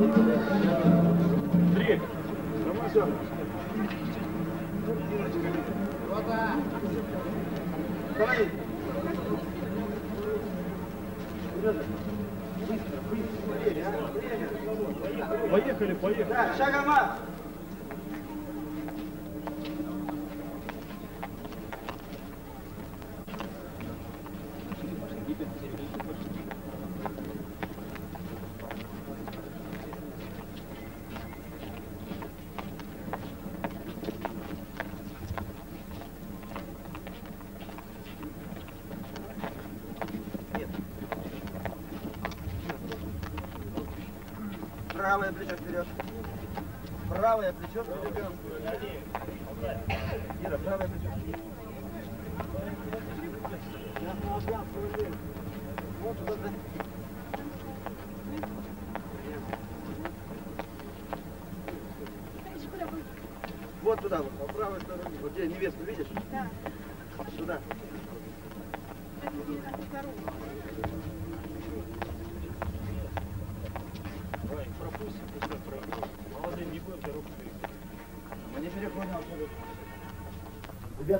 Три. Поехали, поехали. Да, шагом марш. Çok güzel.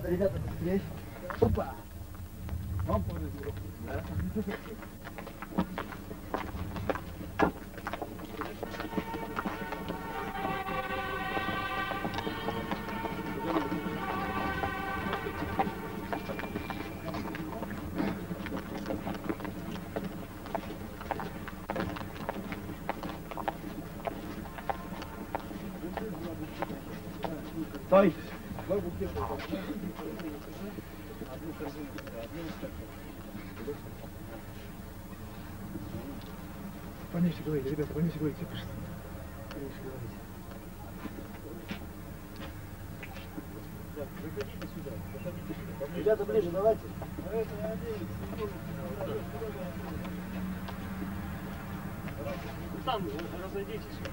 ligado? Поменьше говорите. пожалуйста. Поменьше говорите. Ребята, ближе, давайте. Там разойдитесь.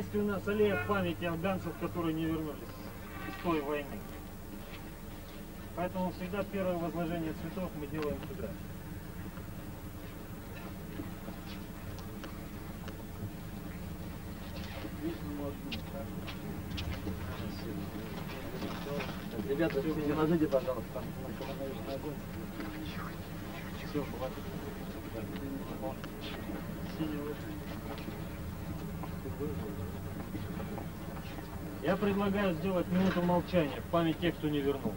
Месте у нас аллея памяти афганцев, которые не вернулись из той войны. Поэтому всегда первое возложение цветов мы делаем сюда. Ребята, переложите, пожалуйста. там на огонь. Все, хватит. Я предлагаю сделать минуту молчания в память тех, кто не вернул.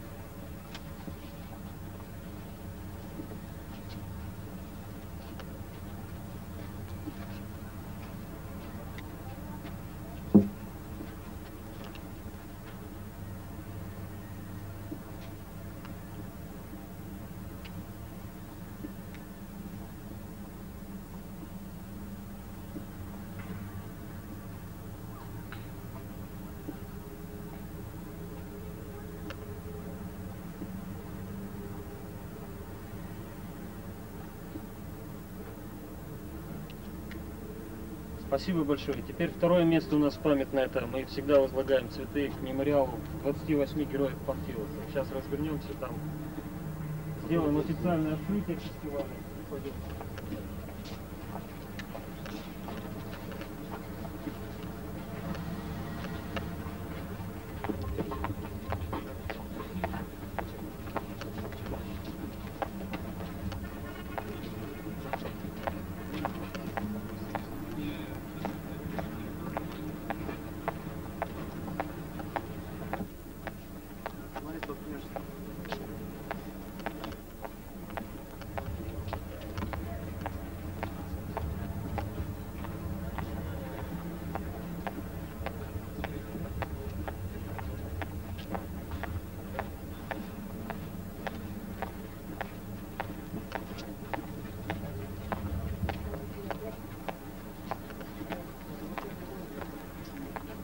Спасибо большое. Теперь второе место у нас памятное. Это мы всегда возлагаем цветы к мемориалу 28 героев Панфилова. Сейчас развернемся там. Сделаем официальное открытие фестиваля. Пойдем. Смотри, столкнешься.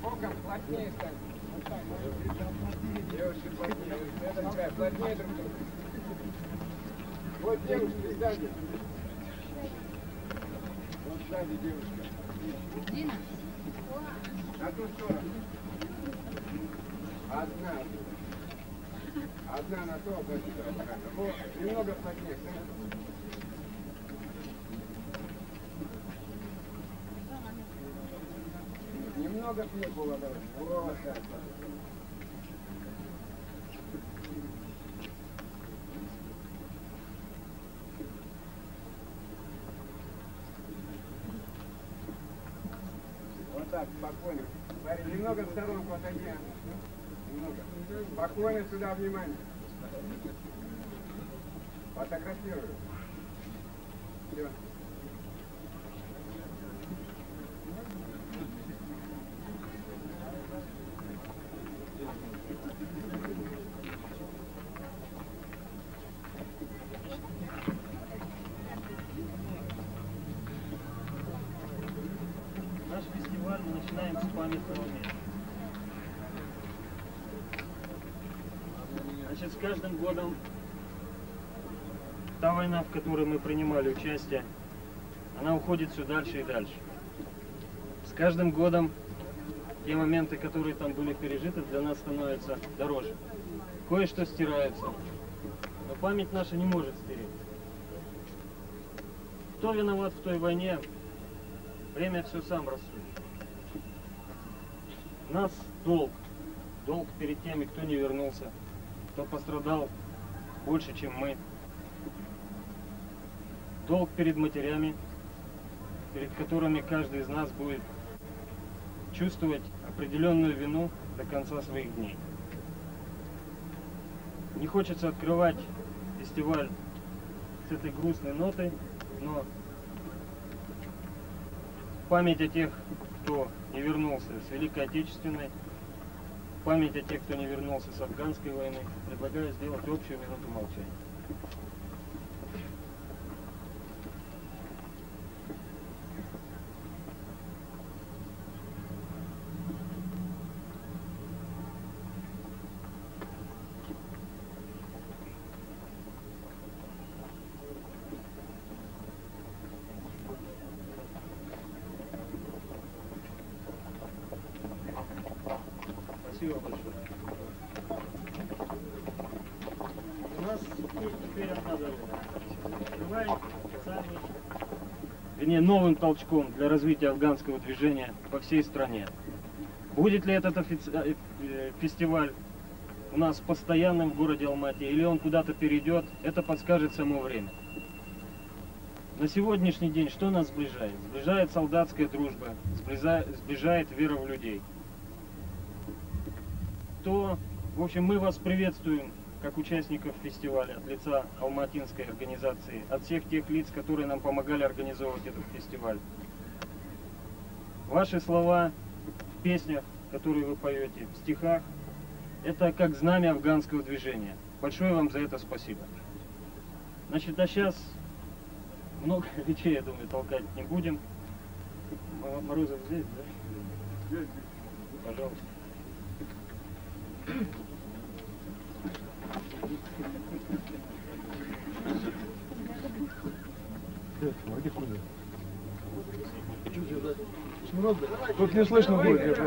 Боком плотнее стань. Девушки плотнее. Это такая, плотнее друг к другу. Вот девушка сзади. Вот сзади девушка. На ту сторону. Одна. Одна на то, одна сюда. Правильно. Вот, немного плотнее. Немного к ней было, давай. Вот так. вот. Вот так, спокойно. Смотри, немного в сторонку отойди. Немного. Спокойно сюда, внимание. Фотографирую. Все. Наш фестиваль мы начинаем с памятного места. Значит, с каждым годом та война, в которой мы принимали участие, она уходит все дальше и дальше. С каждым годом те моменты, которые там были пережиты, для нас становятся дороже. Кое-что стирается, но память наша не может стереть. Кто виноват в той войне, время все сам рассудит. Нас долг, долг перед теми, кто не вернулся, кто пострадал больше, чем мы. Долг перед матерями, перед которыми каждый из нас будет чувствовать определенную вину до конца своих дней. Не хочется открывать фестиваль с этой грустной нотой, но память о тех, кто не вернулся с Великой Отечественной, память о тех, кто не вернулся с афганской войны, предлагаю сделать общую минуту молчания. Спасибо большое. У нас есть теперь одна дорога. Открываем специальный, вернее, новым толчком для развития афганского движения по всей стране. Будет ли этот э, э, фестиваль у нас постоянным в городе Алмате, или он куда-то перейдет, это подскажет само время. На сегодняшний день что нас сближает? Сближает солдатская дружба, сближает вера в людей то, в общем, мы вас приветствуем как участников фестиваля от лица Алматинской организации, от всех тех лиц, которые нам помогали организовывать этот фестиваль. Ваши слова в песнях, которые вы поете, в стихах, это как знамя афганского движения. Большое вам за это спасибо. Значит, а сейчас много речей, я думаю, толкать не будем. Морозов здесь, да? Пожалуйста. Тут не слышно будет.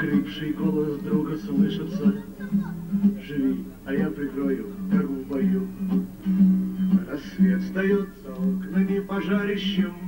Хрипший голос друга слышится. Живи, а я прикрою, как в бою. Рассвет стается окнами пожарищем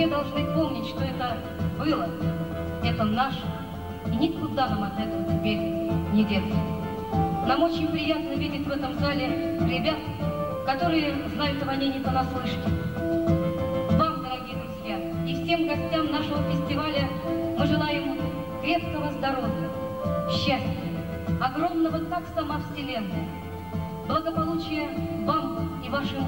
все должны помнить, что это было, это наше, и никуда нам от этого теперь не деться. Нам очень приятно видеть в этом зале ребят, которые знают о войне не понаслышке. Вам, дорогие друзья, и всем гостям нашего фестиваля мы желаем крепкого здоровья, счастья, огромного, как сама Вселенная, благополучия вам и вашим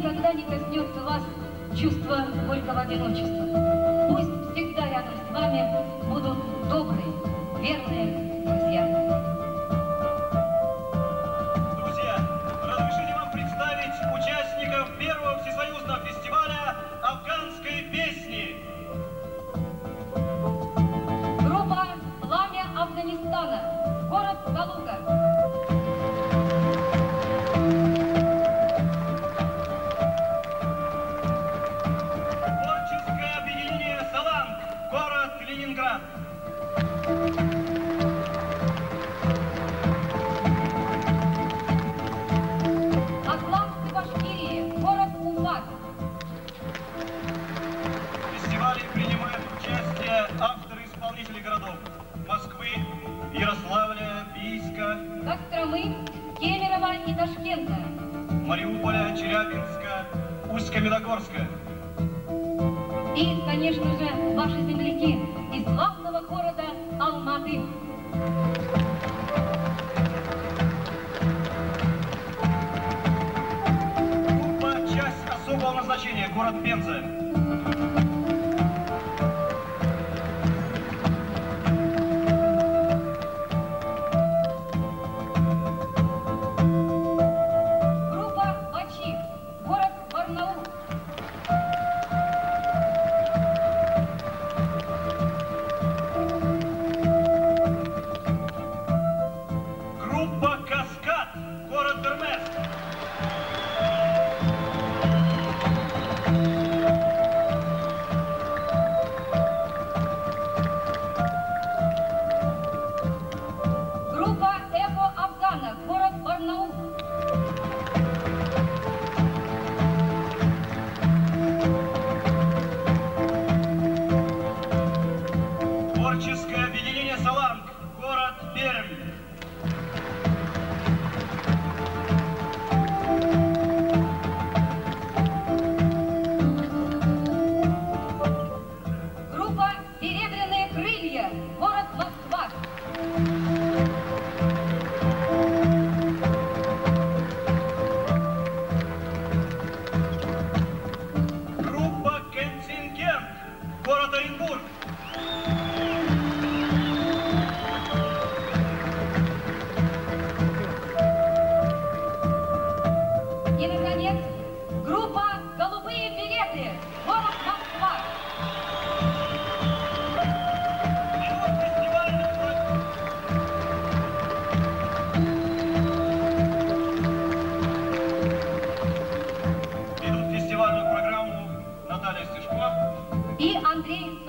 никогда не коснется вас чувство горького одиночества.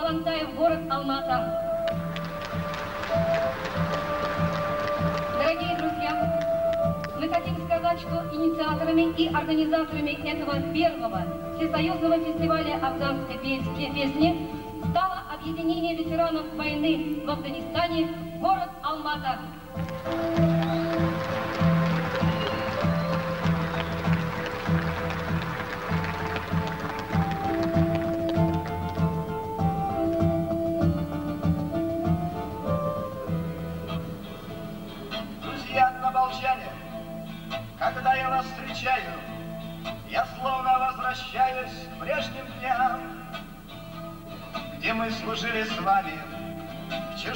Солонтаев, город Алмата. Дорогие друзья, мы хотим сказать, что инициаторами и организаторами этого первого всесоюзного фестиваля афганской песни стало объединение ветеранов войны в Афганистане, город Алмата.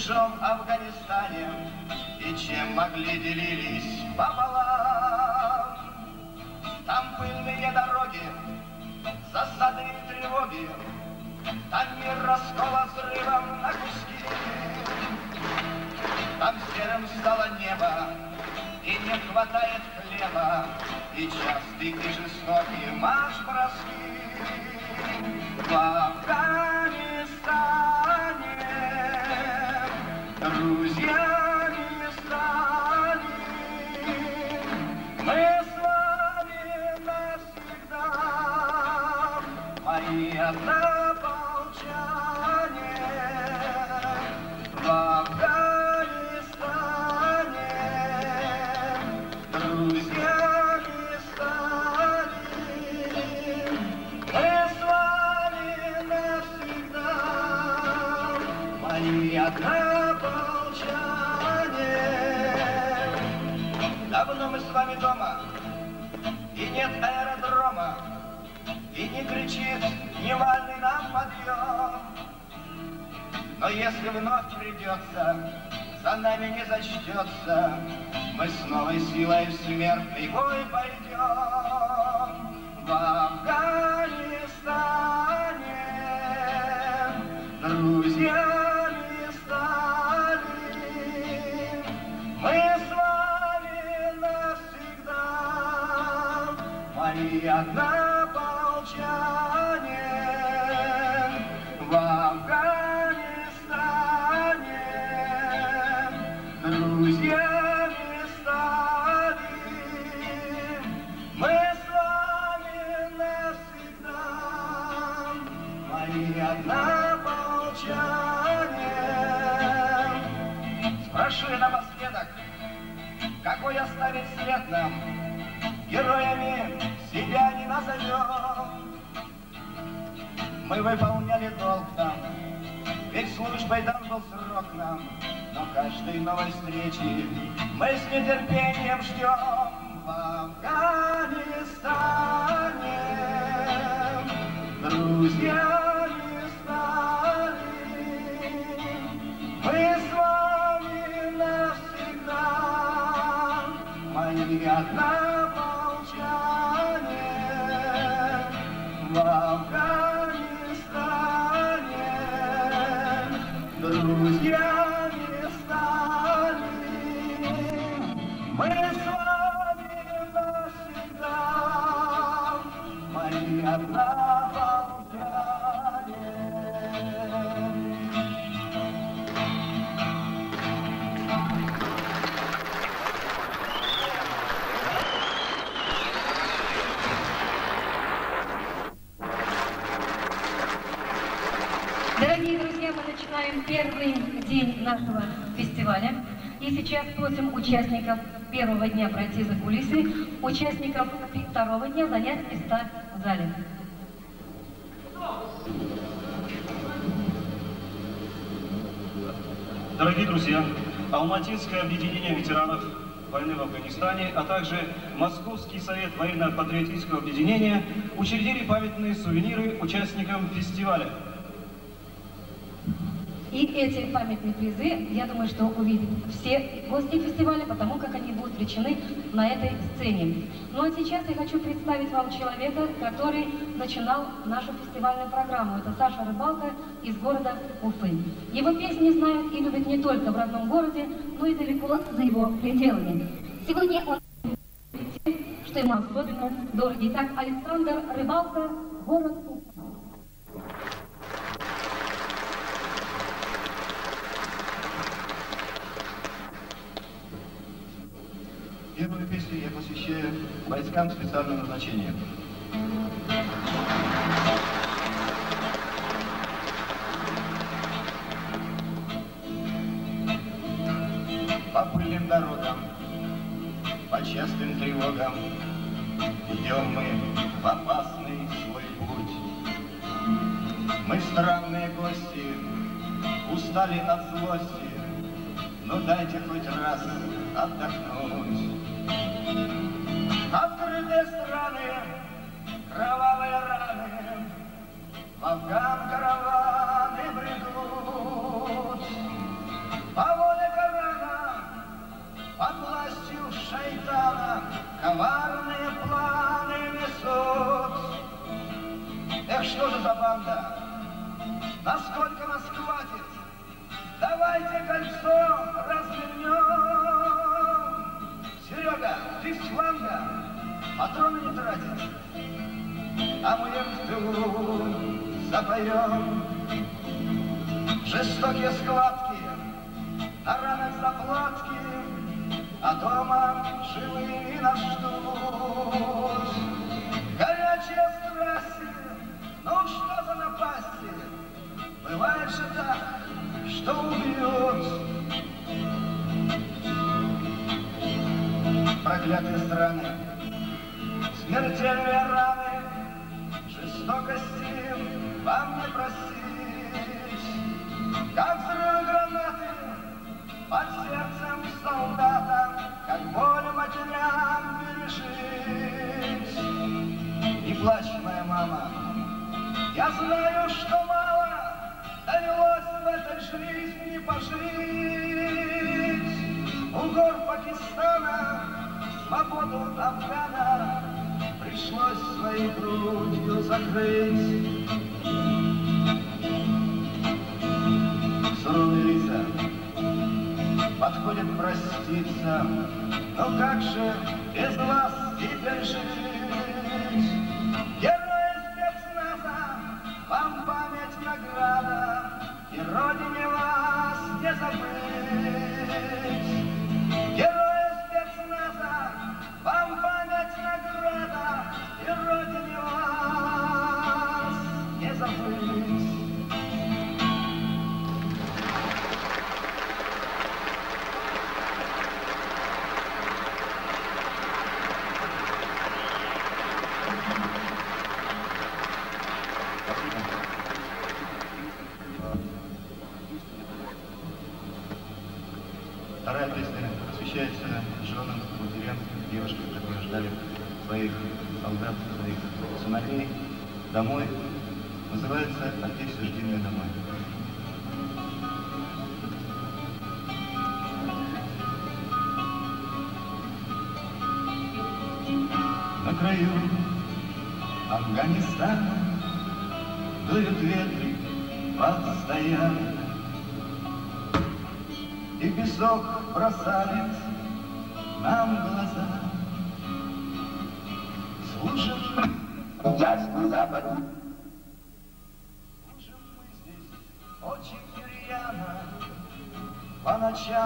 Чужом Афганистане и чем могли делились пополам. Там пыльные дороги, засады и тревоги, там мир раскола взрывом на куски. Там серым стало небо, и не хватает хлеба, и частый и жестокий марш-броски. В Афганистане вами дома, и нет аэродрома, и не кричит дневальный нам подъем. Но если вновь придется, за нами не зачтется, мы с новой силой в смертный бой пойдем. В Афганистане друзьями мои однополчане. В Афганистане друзьями стали мы с вами навсегда, мои однополчане. Спрошу я напоследок, какой оставить след нам героями назовем. Мы выполняли долг там, ведь службой дан был срок нам, но каждой новой встречи мы с нетерпением ждем в Афганистане. Друзьями стали, мы с вами навсегда, мои однополчане в Афганистане. Друзьями стали, мы с вами навсегда, мои однополчане. Первый день нашего фестиваля. И сейчас просим участников первого дня пройти за кулисы, участников второго дня занять места в зале. Дорогие друзья, Алматинское объединение ветеранов войны в Афганистане, а также Московский совет военно-патриотического объединения учредили памятные сувениры участникам фестиваля. И эти памятные призы, я думаю, что увидят все гости фестиваля, потому как они будут встречены на этой сцене. Ну а сейчас я хочу представить вам человека, который начинал нашу фестивальную программу. Это Саша Рыбалка из города Уфы. Его песни знают и любят не только в родном городе, но и далеко за его пределами. Сегодня он что ему особенно дороги. Итак, Александр Рыбалка, город Уфа. Первую песню я посвящаю войскам специального назначения. По пыльным дорогам, по частым тревогам Идем мы в опасный свой путь. Мы странные гости, устали от злости, но дайте хоть раз отдохнуть. Открытые страны, кровавые раны, Афган караваны бредут. По воле Корана, под властью шайтана, коварные планы несут. Эх, что же за банда? Насколько нас хватит? Давайте кольцо развернем. С фланга, патроны не тратить. А мы вдруг запоем. Жестокие схватки, на ранах заплатки, А дома живые нас ждут. Горячие страсти, ну что за напасти? Бывает же так, что убьют. Проклятые страны, смертельные раны, Жестокости вам не простить. Как взрыв гранаты под сердцем солдата, Как боль матерям пережить. Не плачь, моя мама, я знаю, что мало довелось в этой жизни пожить. У гор Пакистана свободу Афгана пришлось своей грудью закрыть. Суровые лица подходят проститься, но как же без вас теперь жить? Герои спецназа, вам память награда, и Родине вас не забыть. Домой. Называется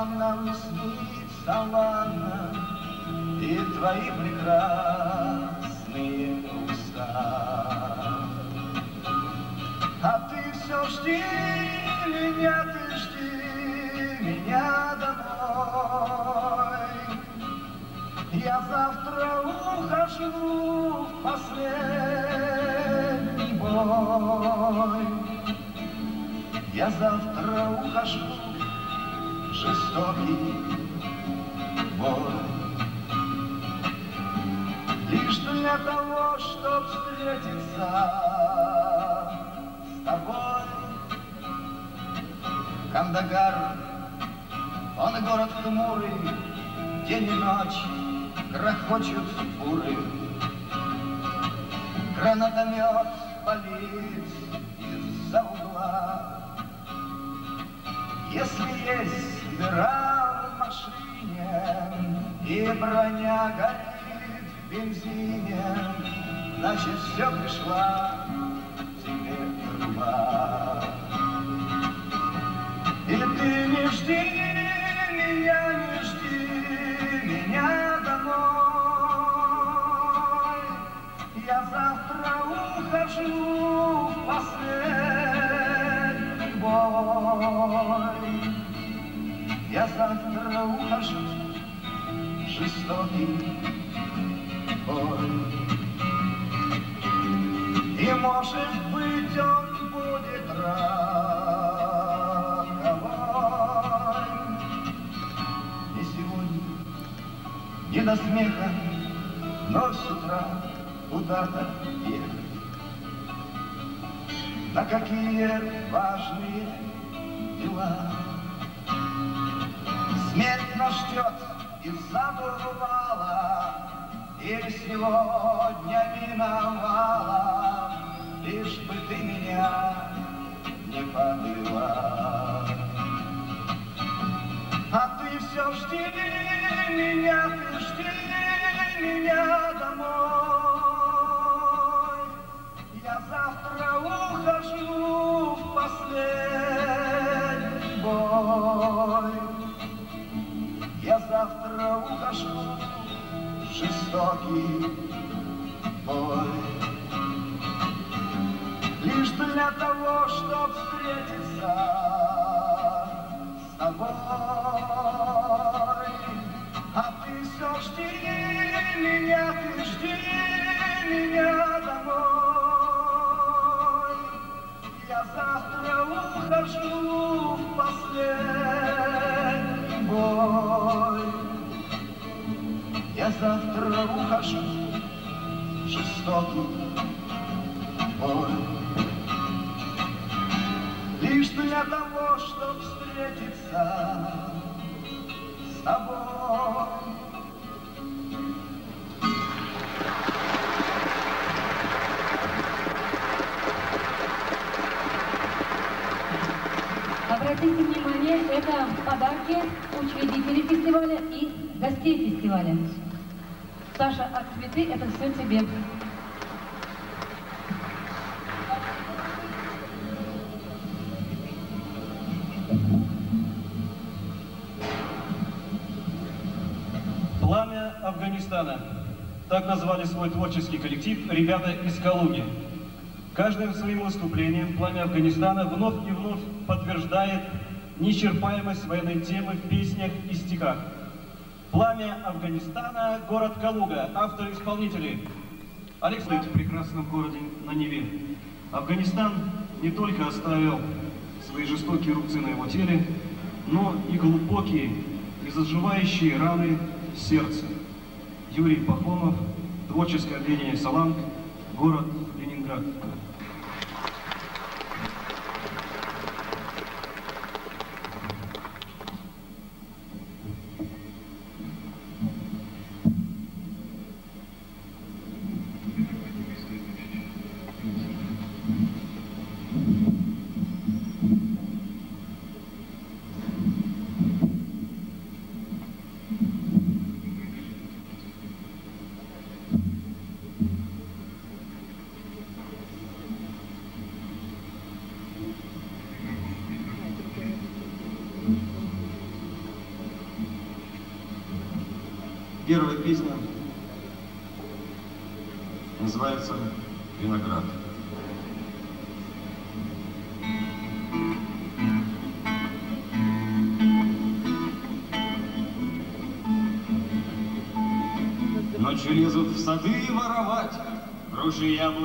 ночам нам снится лана И твои прекрасные уста. А ты все жди меня, ты жди меня домой. Я завтра ухожу в последний бой. Я завтра день и ночь грохочут фуры. Гранатомет палит из-за угла. Если есть дыра в машине и броня горит в бензине, значит все пришла тебе труба. И ты не жди Я завтра ухожу жестокий бой. И может быть он будет роковой. Не сегодня, не до смеха, но с утра куда-то ехать. На какие важные дела. Смерть нас ждет из-за бывала, И сегодня миновала, Лишь бы ты меня не подвела. А ты все жди меня, ты жди меня домой. Я завтра ухожу в последний бой. Я завтра ухожу в жестокий бой. Лишь для того, чтоб встретиться с тобой. А ты все жди меня, ты жди меня домой. Я завтра ухожу в последний бой. Я завтра ухожу жестокий бой. Лишь для того, чтоб встретиться с тобой. Обратите внимание, это подарки учредителей фестиваля и гостей фестиваля. Саша, а цветы это все тебе. Пламя Афганистана. Так назвали свой творческий коллектив ребята из Калуги. Каждым своим выступлением «Пламя Афганистана» вновь и вновь подтверждает неисчерпаемость военной темы в песнях и стихах. «Пламя Афганистана», город Калуга, авторы-исполнители. Алекс стоит в прекрасном городе на Неве. Афганистан не только оставил свои жестокие рубцы на его теле, но и глубокие, незаживающие раны в сердце. Юрий Пахомов, творческое объединение «Салам», город Ленинград.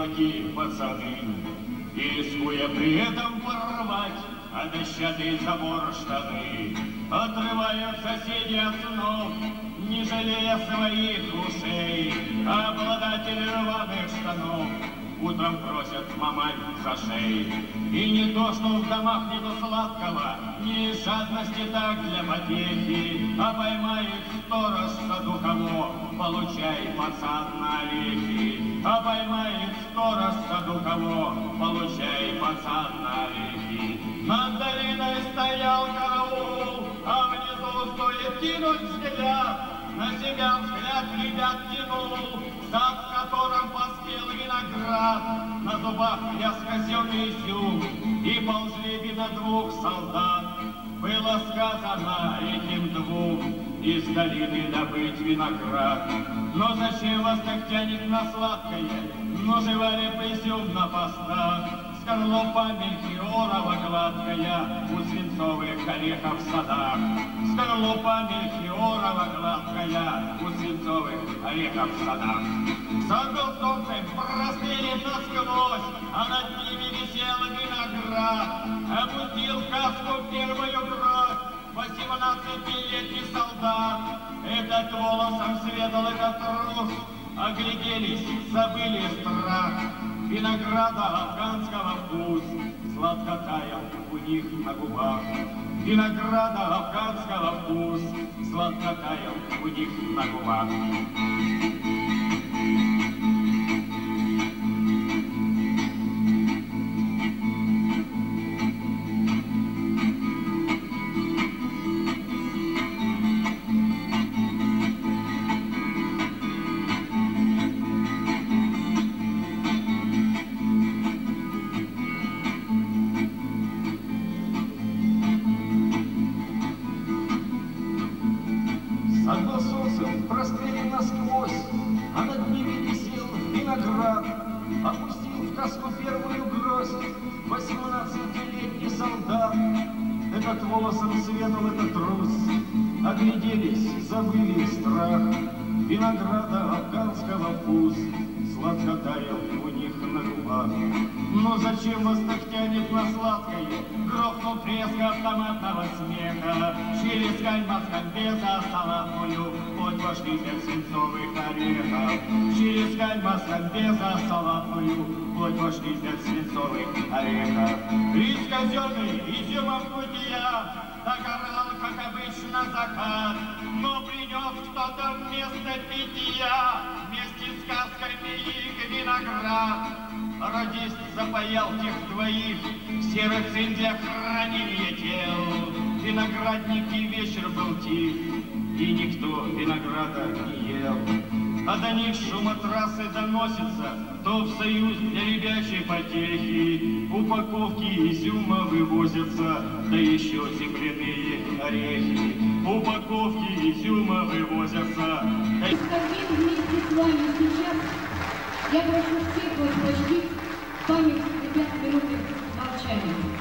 Яблоки, пацаны И рискуя при этом порвать А забор штаны Отрывают соседи от снов Не жалея своих ушей Обладатель рваных штанов Утром просят мамать за шеи. И не то, что в домах нету сладкого, Не жадности так для потехи, А поймает сторож саду кого, Получай, пацан, на орехи. А поймает сторож в саду кого, Получай, пацан, на орехи. Над долиной стоял караул, А внизу стоит кинуть взгляд, на себя взгляд ребят тянул, Сад, в котором поспел виноград, На зубах лязг казенный изюм, И полжли на двух солдат. Было сказано этим двум Из долины добыть виноград. Но зачем вас так тянет на сладкое? Жевали бы изюм на постах, Скорлупа мельхиорова гладкая У свинцовых орехов в садах. Скорлупа мельхиорова гладкая У свинцовых орехов в садах. Согл солнцем прострелит насквозь, А над ними висел виноград. Опустил в каску первую кровь Восемнадцатилетний солдат. Этот волосом светал, этот трус, Огляделись, забыли страх. Винограда афганского вкус Сладко таял у них на губах. Винограда афганского вкус Сладко таял у них на губах. Смеха. Через кальмас салатную Хоть вошли пять свинцовых орехов. Через кальмас салатную Хоть вошли пять свинцовых орехов. Рис казенный, изюмом кутия, Догорал, как обычно, закат, Но принес кто-то вместо питья Вместе с касками их виноград. Родись запаял тех двоих В серых циндиях хранения тел. Виноградники вечер был тих, И никто винограда не ел. А до них шум от трассы доносится, То в союз для ребячей потехи Упаковки изюма вывозятся, Да еще земляные орехи. Упаковки изюма вывозятся, да вместе с вами сейчас. Я прошу всех воспрочтить память ребят минуты молчания.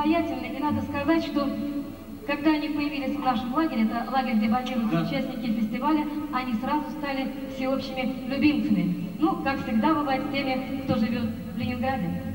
самостоятельно. И надо сказать, что когда они появились в нашем лагере, это лагерь дебатирует да. участники фестиваля, они сразу стали всеобщими любимцами. Ну, как всегда бывает с теми, кто живет в Ленинграде.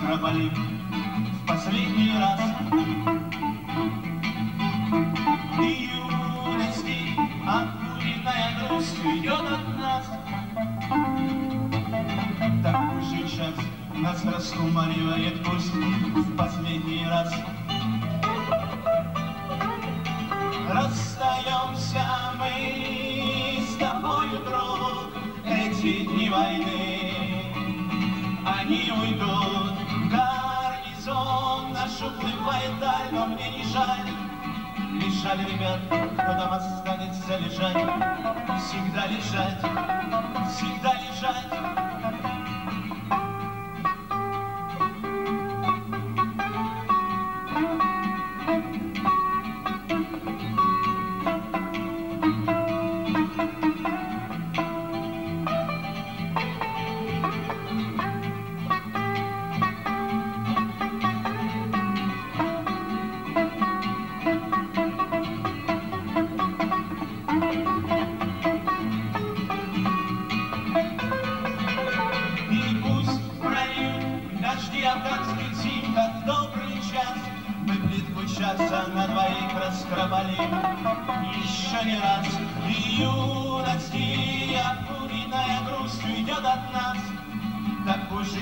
bolak balik.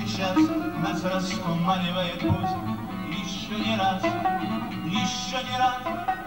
сейчас нас раскуманивает путь Еще не раз, еще не раз.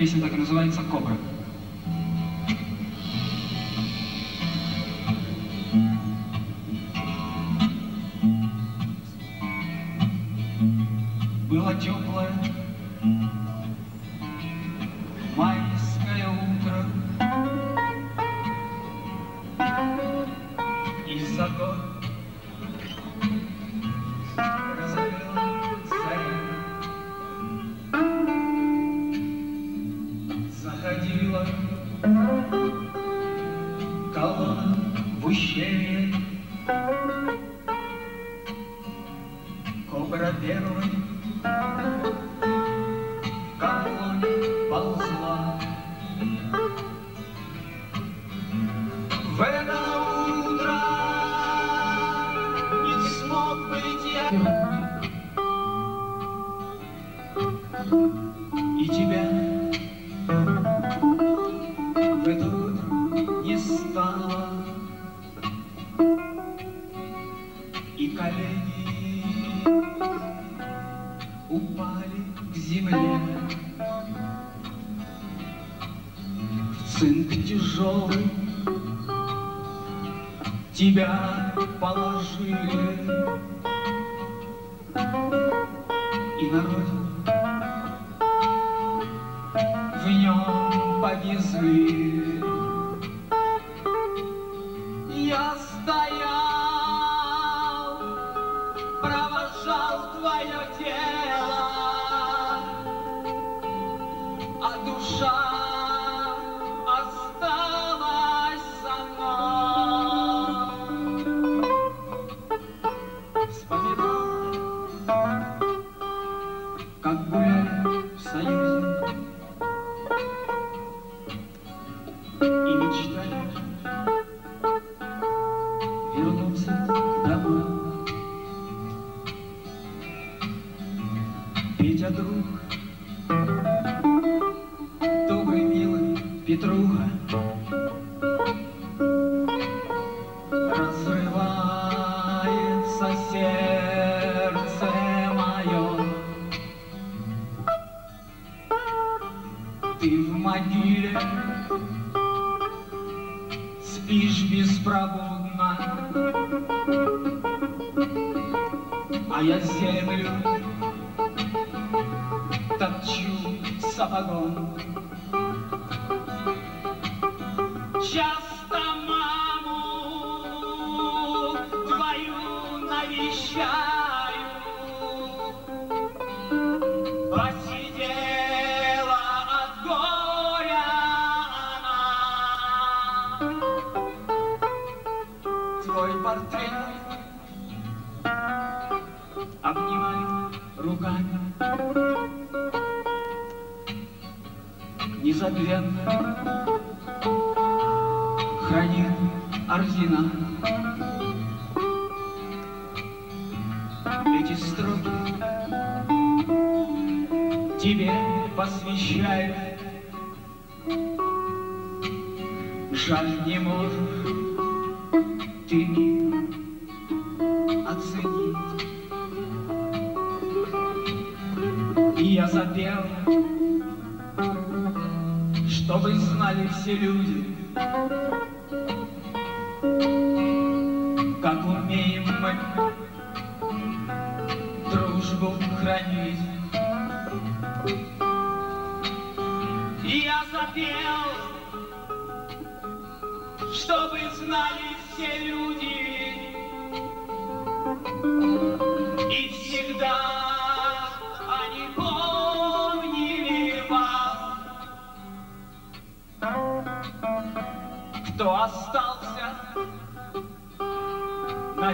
谢谢大家。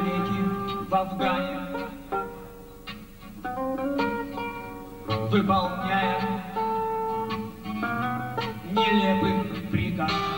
совете в Афгане, выполняя нелепый приказ.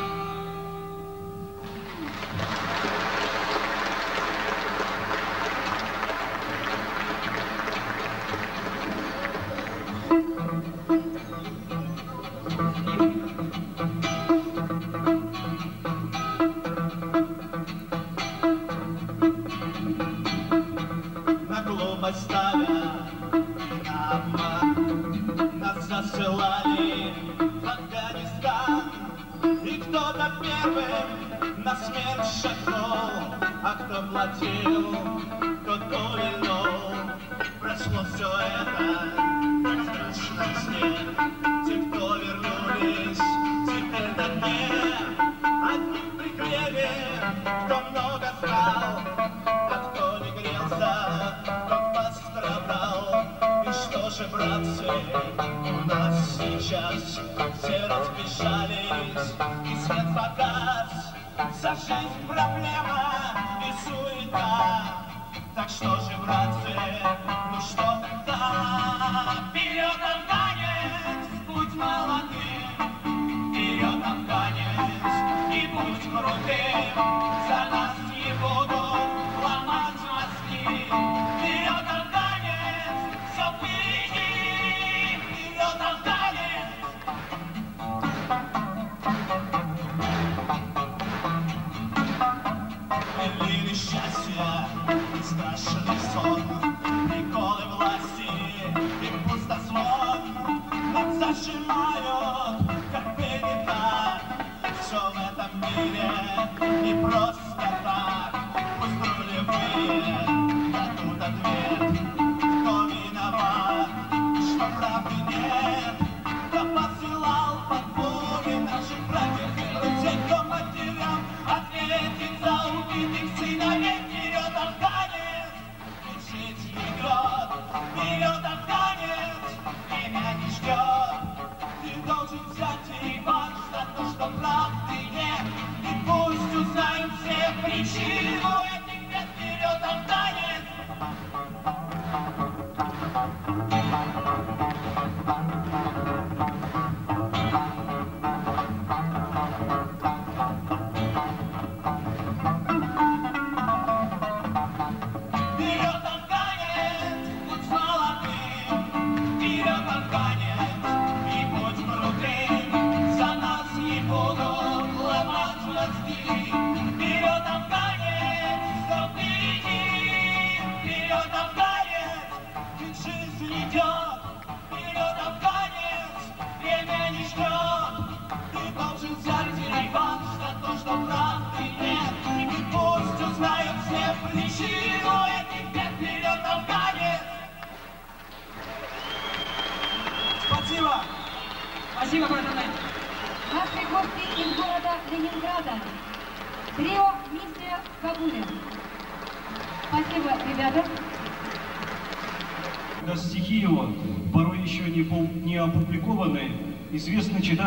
Смерть шагнул, а кто платил?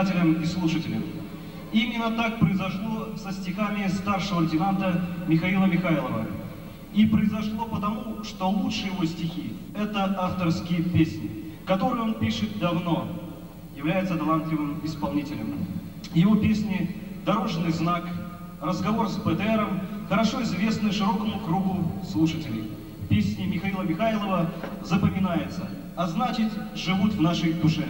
читателям и слушателям. Именно так произошло со стихами старшего лейтенанта Михаила Михайлова. И произошло потому, что лучшие его стихи – это авторские песни, которые он пишет давно, является талантливым исполнителем. Его песни «Дорожный знак», «Разговор с ПДРом» хорошо известны широкому кругу слушателей. Песни Михаила Михайлова запоминаются, а значит, живут в нашей душе.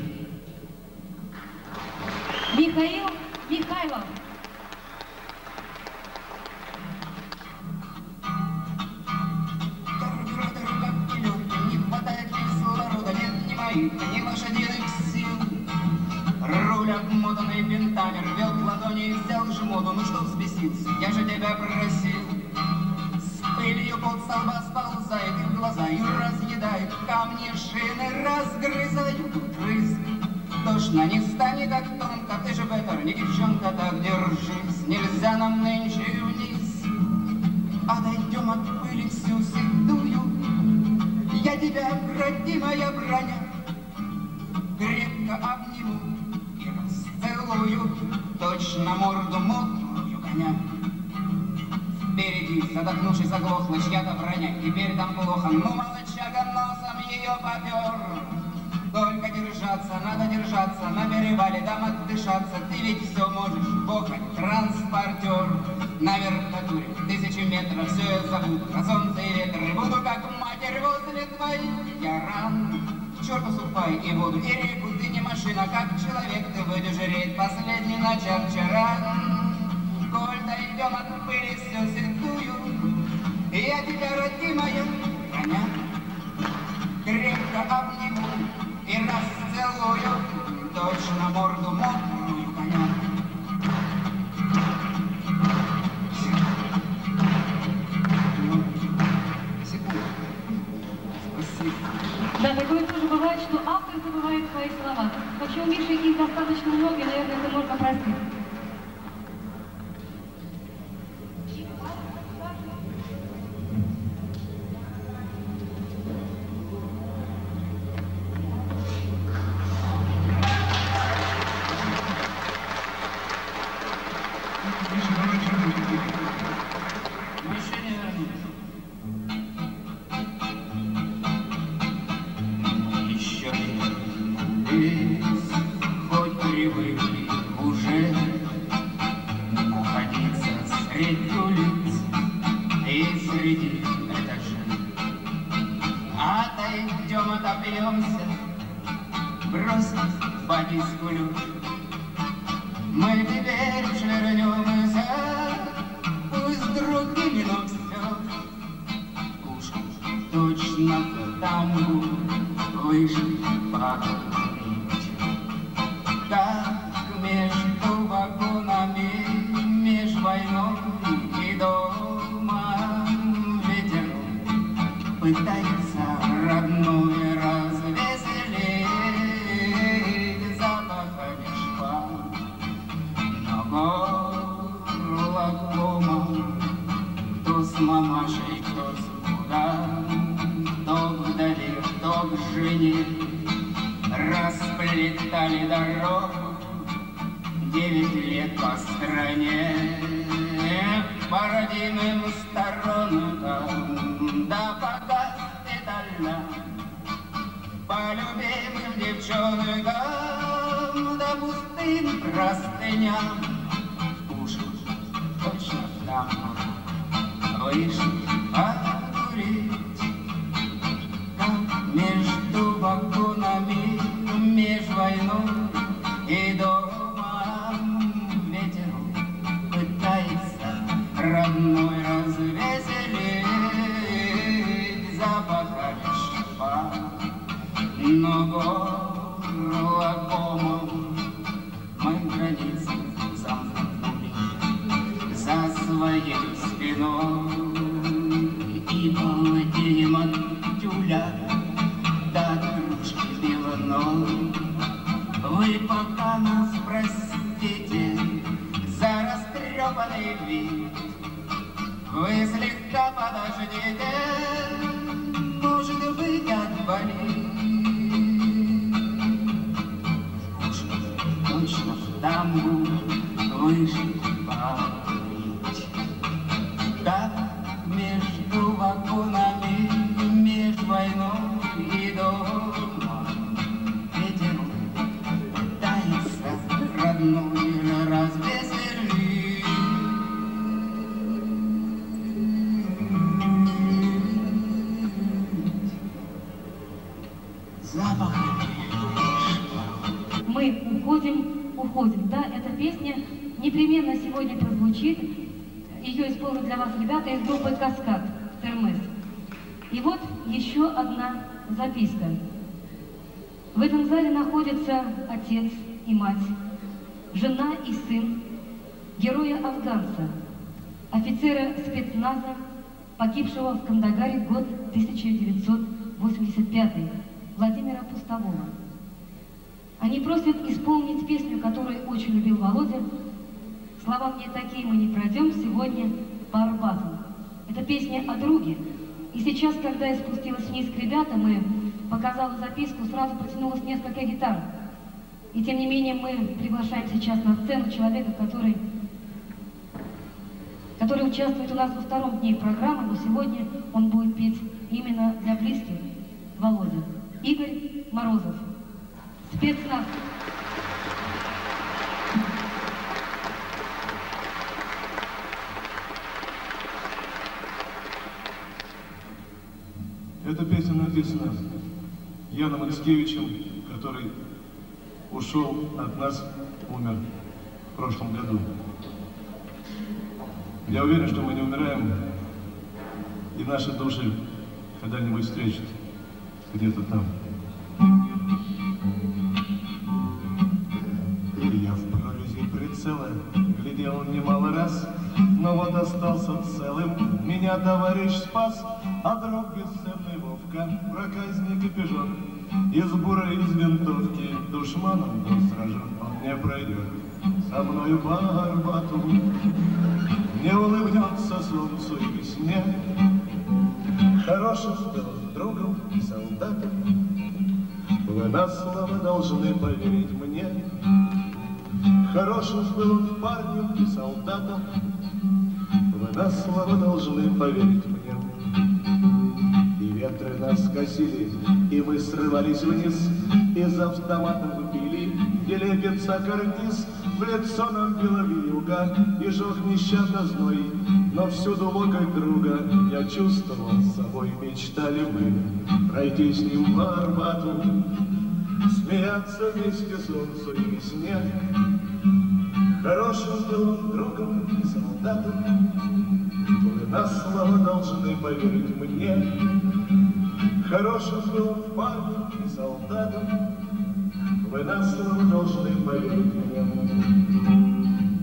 Слова мне такие, мы не пройдем сегодня по Арбату. Это песня о друге. И сейчас, когда я спустилась вниз к ребятам и показала записку, сразу протянулось несколько гитар. И тем не менее мы приглашаем сейчас на сцену человека, который, который участвует у нас во втором дне программы, но сегодня он будет петь именно для близких Володя. Игорь Морозов. Спецназ. Эта песня написана Яном Ильскевичем, который ушел от нас, умер в прошлом году. Я уверен, что мы не умираем, и наши души когда-нибудь встретят где-то там. Я в прорези прицела глядел немало раз, но вот остался целым, меня товарищ спас, а друг Вовка, проказник и пижон, из бура из винтовки душманом был сражен, он не пройдет со мною по Арбату, не улыбнется солнцу и весне, хорошим был другом и солдатом, вы на слово должны поверить мне. Хорошим был парнем и солдатом, Вы на слово должны поверить ветры нас косили, и мы срывались вниз, Из автоматов били, где лепится карниз, В лицо нам била вьюга, и жег нещадно зной, Но всюду локоть друга я чувствовал с собой, Мечтали мы пройти с ним по Арбату, Смеяться вместе солнцу и весне. Хорошим был он другом и солдатом, Вы на слово должны поверить мне. Хорошим был он парнем и солдатом, Вы на слово должны поверить мне.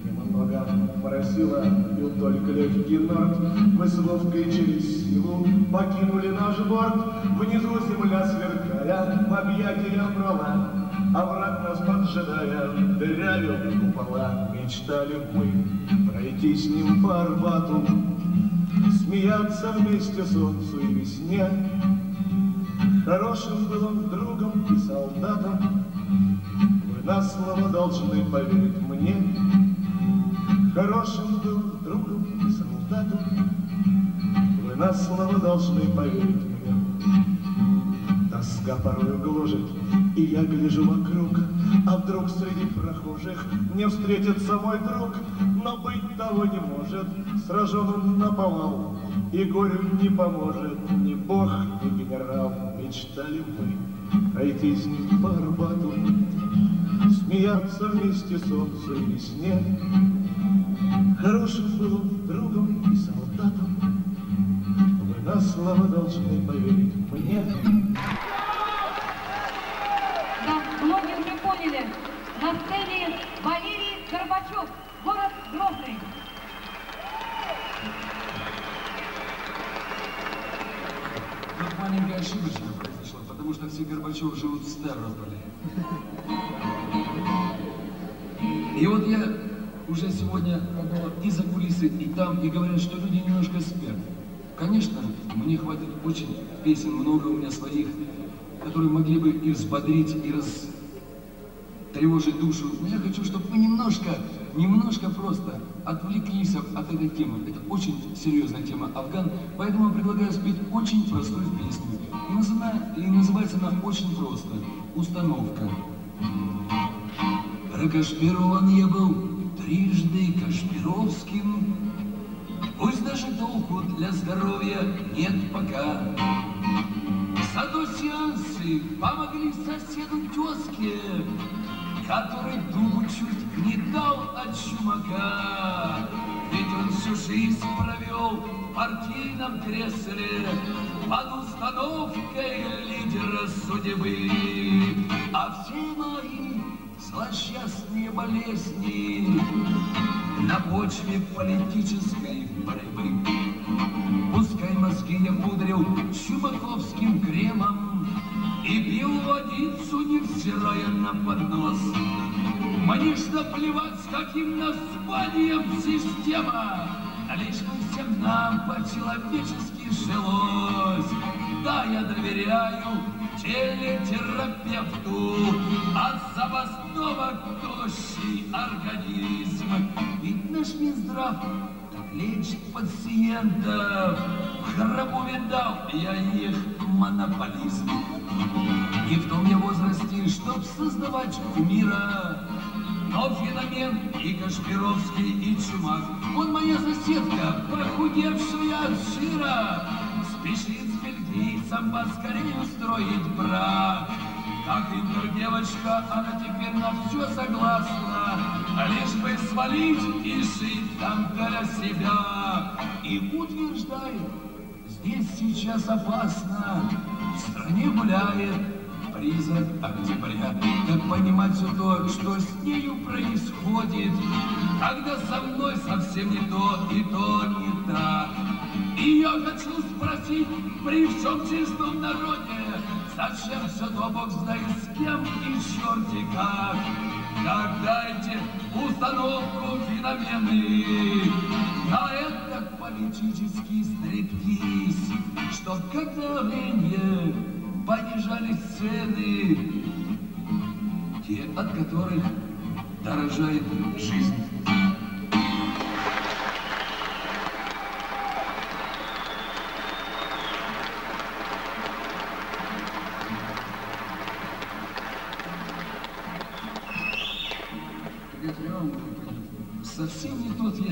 Немного моросило, бил только легкий норд, Мы с Вовкой через силу покинули наш борт, Внизу земля сверкая, в объятия брала, А враг нас поджидая, дырявил купола. Мечтали мы пройти с ним по Арбату, Смеяться вместе солнцу и весне. Хорошим был он другом и солдатом, Вы на слово должны поверить мне. Хорошим был другом и солдатом, Вы на слово должны поверить мне. Тоска порою гложет, и я гляжу вокруг, А вдруг среди прохожих мне встретится мой друг, Но быть того не может, сражен он наповал, И горю не поможет ни бог, ни генерал. Мечтали мы пройти с ним по Арбату, Смеяться вместе солнцу и весне. Хорошим был другом и солдатом, Вы на слово должны поверить мне. И за кулисы, и там, и говорят, что люди немножко спят. Конечно, мне хватит очень песен, много у меня своих, которые могли бы и взбодрить, и раз тревожить душу. Но я хочу, чтобы вы немножко, немножко просто отвлеклись от этой темы. Это очень серьезная тема Афган, поэтому я предлагаю спеть очень простую песню. И, называется, и называется она очень просто «Установка». Прокашпирован я был трижды Кашпировским, Пусть даже толку для здоровья нет пока. Зато сеансы помогли соседу тезке, который думу чуть не дал от чумака. Ведь он всю жизнь провел в партийном кресле под установкой лидера судьбы. А все мои злосчастные болезни на почве политической борьбы. Пускай мозги я пудрил чумаковским кремом и пил водицу, невзирая на поднос. Мне ж наплевать, с каким названием система, лишь бы всем нам по-человечески жилось. Да, я доверяю телетерапевту от забастовок тощий организм. Ведь наш Минздрав лечит пациентов. В гробу видал я их монополизм. И в том я возрасте, чтоб создавать кумира, но феномен и Кашпировский, и Чумак. Он моя соседка, похудевшая от жира, спешит бельгийцем поскорее устроить брак. Как интердевочка, она теперь на все согласна, лишь бы свалить и жить там для себя. И утверждает, здесь сейчас опасно, в стране гуляет призрак октября. Как понимать все то, что с нею происходит, когда со мной совсем не то и то не так. И я хочу спросить при всем чистом народе, зачем все то Бог знает с кем и черти как. Как дайте установку феномены на этот политический стриптиз, чтоб как давление понижались цены, те, от которых дорожает жизнь.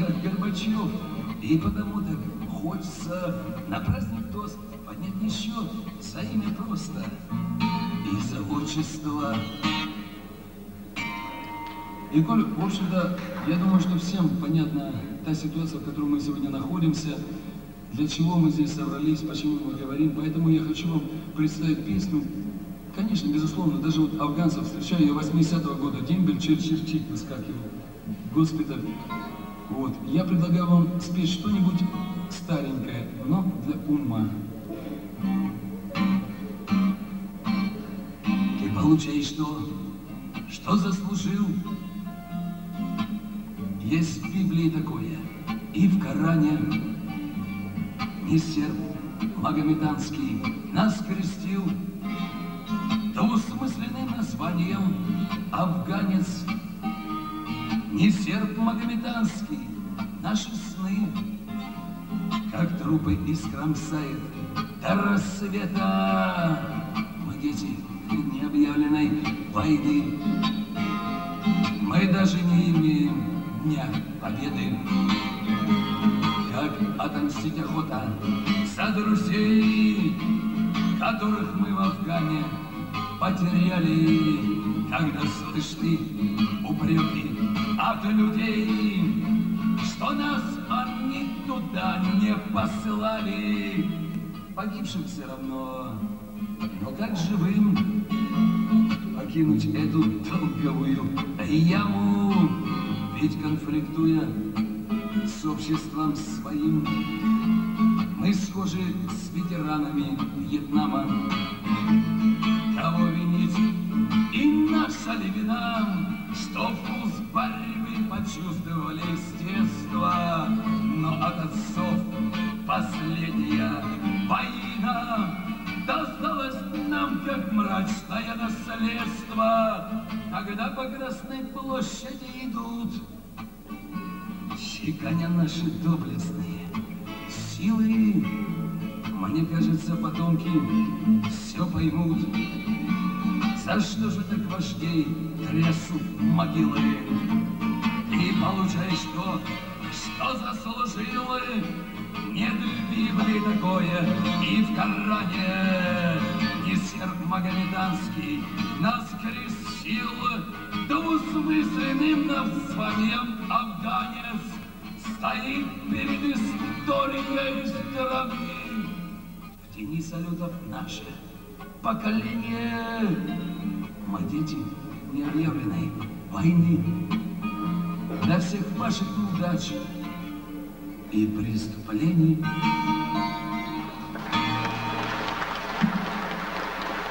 Я Горбачев, и потому так хочется на праздник тост поднять не счет за имя просто и за отчество. И, Коль, в общем-то, я думаю, что всем понятна та ситуация, в которой мы сегодня находимся, для чего мы здесь собрались, почему мы говорим. Поэтому я хочу вам представить песню. Конечно, безусловно, даже вот афганцев встречаю я 80-го года, дембель чер-черчик выскакивал, госпиталь. Вот, я предлагаю вам спеть что-нибудь старенькое, но для ума. Ты получаешь то, что заслужил. Есть в Библии такое, и в Коране. Не серб магометанский нас крестил двусмысленным названием афганец. Не серб магометанский наши сны, как трупы искромсает до рассвета. Мы дети необъявленной войны. Мы даже не имеем дня победы. Как отомстить охота за друзей, которых мы в Афгане потеряли, когда слышь ты упреки от людей, что нас они туда не посылали. Погибшим все равно, но как живым покинуть эту долговую яму? Ведь конфликтуя с обществом своим, мы схожи с ветеранами Вьетнама. Кого винить? И наша ли вина, что вкус борьбы почувствовали с детства, но от отцов последняя война досталась нам, как мрачное наследство, когда по Красной площади идут, чеканя наши доблестные силы. Мне кажется, потомки все поймут, за что же так вождей трясут могилы. И получаешь то, что заслужил, нет в такое и в Коране. Не серп магометанский нас крестил, двусмысленным названием афганец стоит перед историей страны. В тени салютов наше поколение. Мы дети необъявленной войны. Для всех ваших неудач и преступлений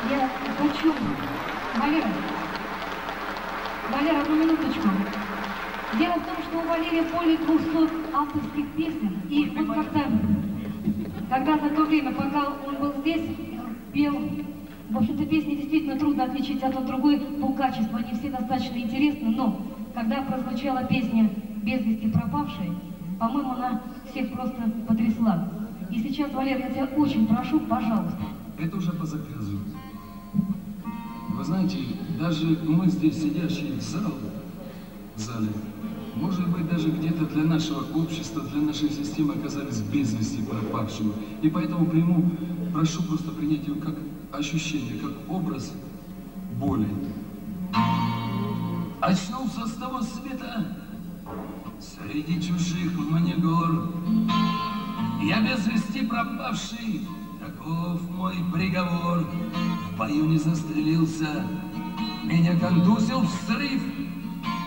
Я хочу... Валера, Валера, одну минуточку. Дело в том, что у Валерия более 200 авторских песен. И вот как-то, когда за то время, пока он был здесь, пел, в общем-то, песни действительно трудно отличить от другой по качеству. Они все достаточно интересны, но когда прозвучала песня «Без вести пропавшая», по-моему, она всех просто потрясла. И сейчас, Валер, я тебя очень прошу, пожалуйста, Это уже по заказу. Вы знаете, даже мы здесь сидящие в зал, в зале, может быть, даже где-то для нашего общества, для нашей системы оказались без вести пропавшими. И поэтому приму, прошу просто принять ее как ощущение, как образ боли. Очнулся с того света среди чужих мне гор. Я без вести пропавший, таков мой приговор. В бою не застрелился, меня контузил взрыв.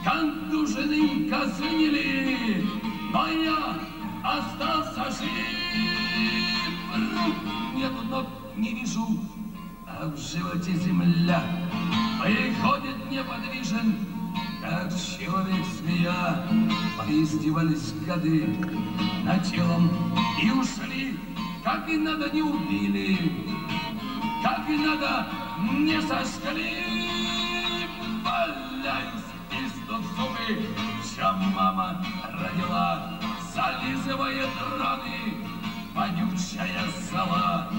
Контуженным казнили, но я остался жив. Рук нет, ног не вижу, в животе земля. Приходит неподвижен, как человек-змея. Поиздевались годы над телом и ушли, как и надо не убили, как и надо не сожгли. Валяюсь и стук зубы, вся мама родила, зализывает раны, вонючая зола,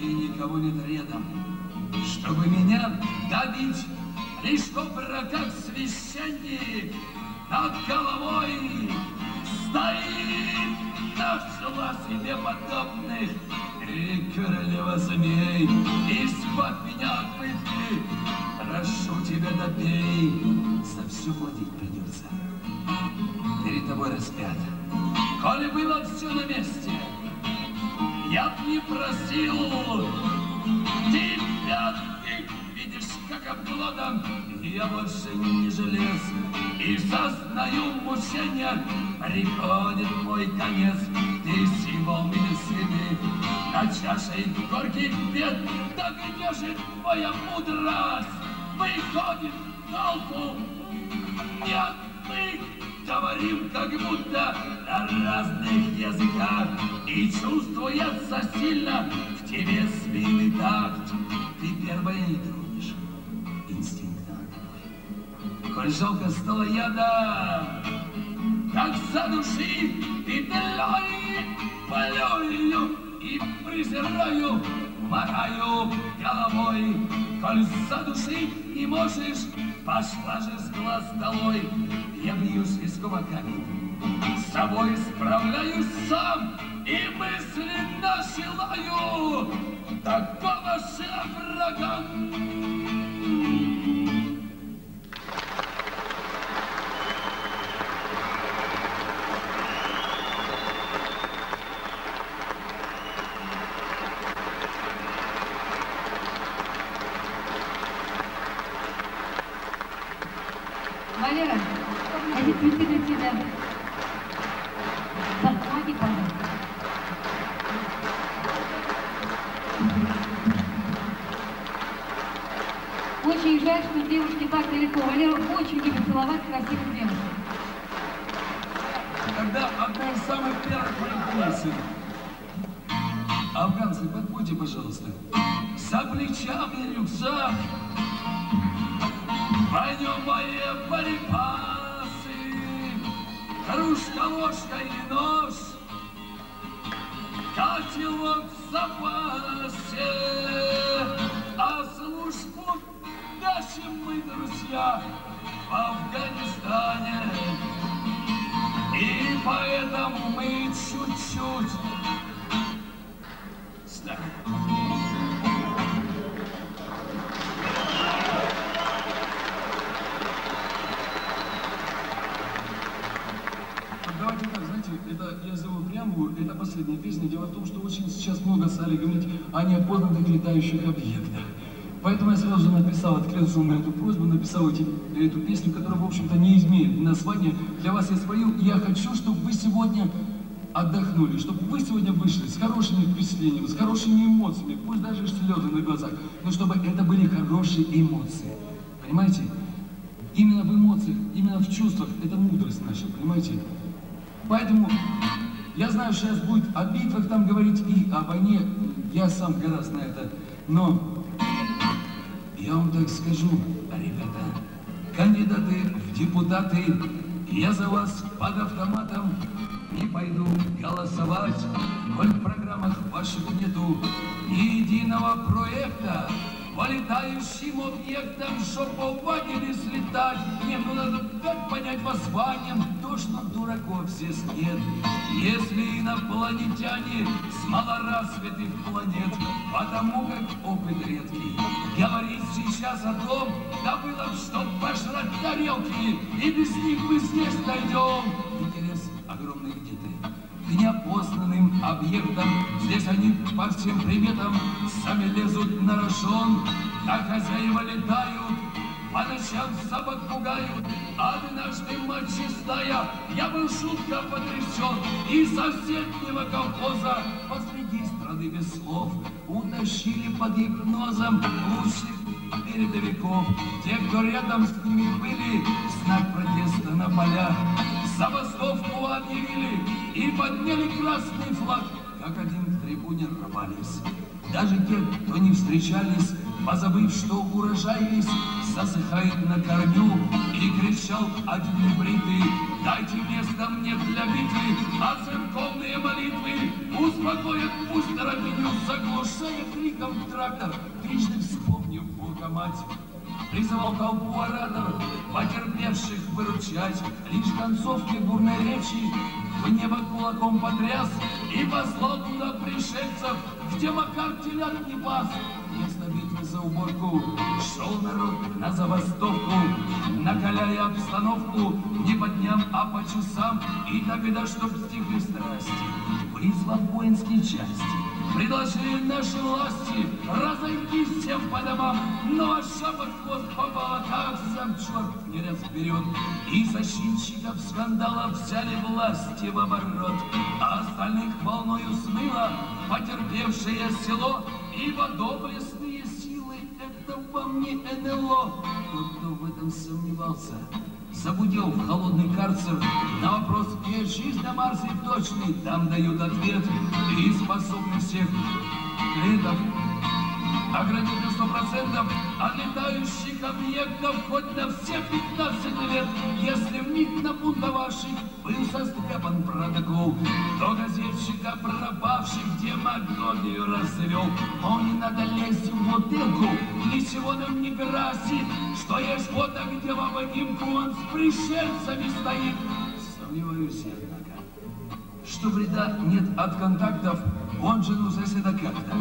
и никого нет рядом, чтобы меня добить, лишь кобра, как священник, над головой стоит, нашла себе подобных, и королева змей, избавь меня от пытки, прошу тебя добей, за все платить придется, перед тобой распят. Коли было все на месте, я б не просил ты видишь, как обглодан, я больше не желез, и сознаю мучения, приходит мой конец, ты символ медицины, на чаше горьких бед, да где же твоя мудрость, выходит толку, нет, мы говорим как будто на разных языках, и чувствуется сильно в тебе свиный такт, ты первая не тронешь, инстинкт надо Коль жалко стало яда, как задуши петлей, полюю и презираю, мотаю головой. Коль задуши не можешь, пошла же с глаз долой. Я бьюсь о камень, с собой справляюсь сам, и мысленно желаю такого же врага. Валера очень любит целовать красивых девушек. Тогда одна из самых первых песен. Афганцы, подпойте, пожалуйста. За плечами рюкзак, по нем мои боепасы, кружка, ложка и нож, котелок в запасе, а службу дашим мы, друзья, в Афганистане. И поэтому мы чуть-чуть. Давайте так, знаете, это я сделаю преамбулу, это последняя песня. Дело в том, что очень сейчас много стали говорить о неопознанных летающих объектах. Поэтому я сразу же написал, откликнулся на эту просьбу, написал эти, эту песню, которая, в общем-то, не имеет названия. Для вас я спою, и я хочу, чтобы вы сегодня отдохнули, чтобы вы сегодня вышли с хорошими впечатлениями, с хорошими эмоциями, пусть даже слезы на глазах, но чтобы это были хорошие эмоции. Понимаете? Именно в эмоциях, именно в чувствах, это мудрость наша, понимаете? Поэтому я знаю, что сейчас будет о битвах там говорить и о войне, я сам гораздо на это, но я вам так скажу, ребята, кандидаты в депутаты, я за вас под автоматом не пойду голосовать, коль в программах ваших нету ни единого проекта по летающим объектам, чтоб повадили слетать. Мне ну надо дать понять воззванием то, что дураков здесь нет. Если инопланетяне с малоразвитых планет, потому как опыт редкий, говорить сейчас о том, да было б, чтоб пожрать тарелки, и без них мы здесь найдем. Неопознанным объектам. Здесь они по всем приметам сами лезут на рожон, а хозяева летают, по ночам собак пугают. Однажды мочистая, я был шутка потрясен, и соседнего колхоза посреди страны без слов утащили под гипнозом лучших передовиков. Те, кто рядом с ними были, в знак протеста на полях, забастовку объявили и подняли красный флаг, как один к трибуне рвались. Даже те, кто не встречались, позабыв, что урожай весь засыхает на корню, и кричал один небритый, дайте место мне для битвы, а церковные молитвы успокоят пусть рабиню, заглушая криком трактор, трижды вспомнив Бога мать. Призывал толпу оратор, потерпевших выручать, Лишь в концовке бурной речи в небо кулаком потряс. И послал туда пришельцев, где Макар телят не пас. Вместо битвы за уборку шел народ на забастовку, Накаляя обстановку не по дням, а по часам, И тогда, чтоб стихли страсти, вызвав воинские части, Предложили наши власти разойтись всем по домам, но шапок хвост попала, как сам черт не разберет. И защитчиков скандала взяли власти в оборот, а остальных волною смыло потерпевшее село, ибо доблестные силы — это во мне НЛО. Тот, кто в этом сомневался, Забудел в холодный карцер на вопрос «Есть жизнь на Марсе точный?» Там дают ответ и способны всех клиентов оградить на сто процентов от летающих объектов хоть на все 15 лет. Если миг напунктовавший был состряпан протокол, то газетчика пропавших демагогию развел. Мол, не надо лезть в бутылку, ничего нам не грозит, что есть фото, где в обнимку он с пришельцами стоит. Сомневаюсь, однако, что вреда нет от контактов, он жену соседа как-то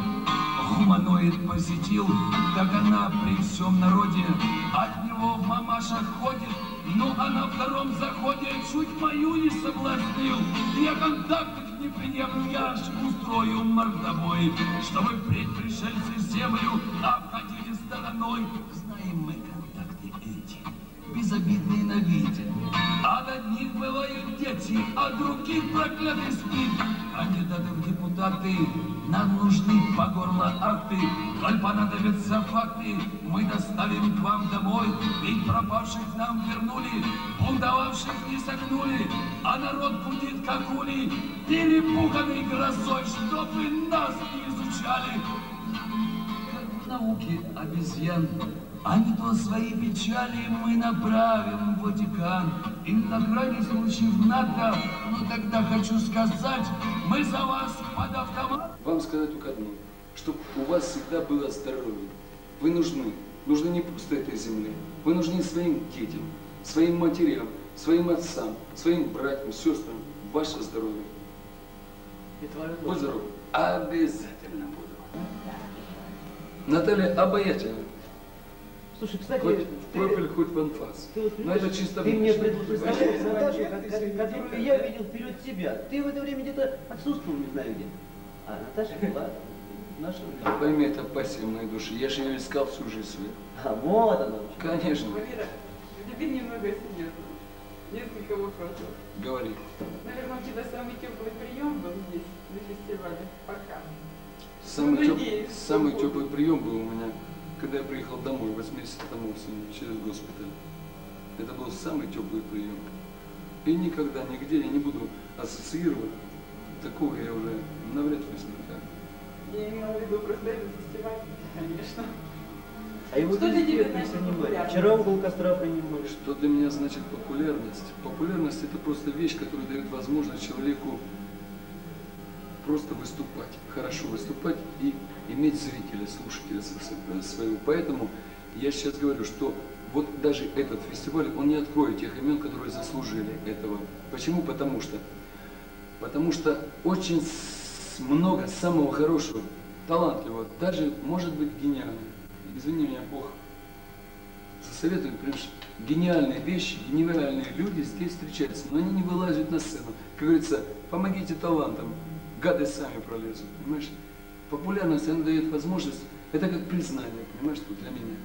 гуманоид посетил, так она при всем народе от него в мамашах ходит, ну а на втором заходе чуть мою не соблазнил. Я контактов не прием, я ж устрою мордобой, чтобы впредь пришельцы землю обходили стороной. Знаем мы безобидные на вид, а до одних бывают дети, а других проклятый спит. Кандидаты в депутаты, нам нужны по горло акты, коль понадобятся факты, мы доставим к вам домой, ведь пропавших нам вернули, бунтовавших не согнули, а народ будет как ули, перепуганный грозой, чтоб вы нас не изучали. Как в науке обезьян, а не то свои печали мы направим в Ватикан. И на крайний случай в НАТО, ну тогда хочу сказать, мы за вас под автомат. Вам сказать только одно, чтобы у вас всегда было здоровье. Вы нужны. Нужны не просто этой земле. Вы нужны своим детям, своим матерям, своим отцам, своим братьям, сестрам. Ваше здоровье. И твое Будь здоров. Обязательно буду. Наталья обаятельна. Слушай, кстати, Хоть в профиль, хоть в анфас. Ты, вот Но это чисто ты мне внешне. пред- представляешь Наташу, как- как- которую я видел вперед себя. Ты в это время где-то отсутствовал, не знаю где. А Наташа была наша. Пойми, это пассия моей души. Я же ее искал всю жизнь свою. А вот она. Конечно. Валера, теперь немного серьезно. Несколько вопросов. Говори. Наверное, у тебя самый теплый прием был здесь, на фестивале. Пока. Самый, Ну, теп- надеюсь, самый теплый прием был у меня, когда я приехал домой 8 месяцев тому осенью через госпиталь. Это был самый теплый прием. И никогда, нигде я не буду ассоциировать. Такого я уже навряд ли испытаю. Я имела в виду просто этот фестиваль, конечно. А его Что для тебя значит популярность? Вчера около костра принимали. Что для меня значит популярность? Популярность это просто вещь, которая дает возможность человеку просто выступать, хорошо выступать и иметь зрителя, слушателя со- своего. Поэтому я сейчас говорю, что вот даже этот фестиваль, он не откроет тех имен, которые заслужили этого. Почему? Потому что, потому что очень много самого хорошего, талантливого, даже может быть гениального. Извини меня, Бог советуют, понимаешь, гениальные вещи, гениальные люди здесь встречаются, но они не вылазят на сцену. Как говорится, помогите талантам, гады сами пролезут, понимаешь? Популярность, она дает возможность, это как признание, понимаешь, тут для меня.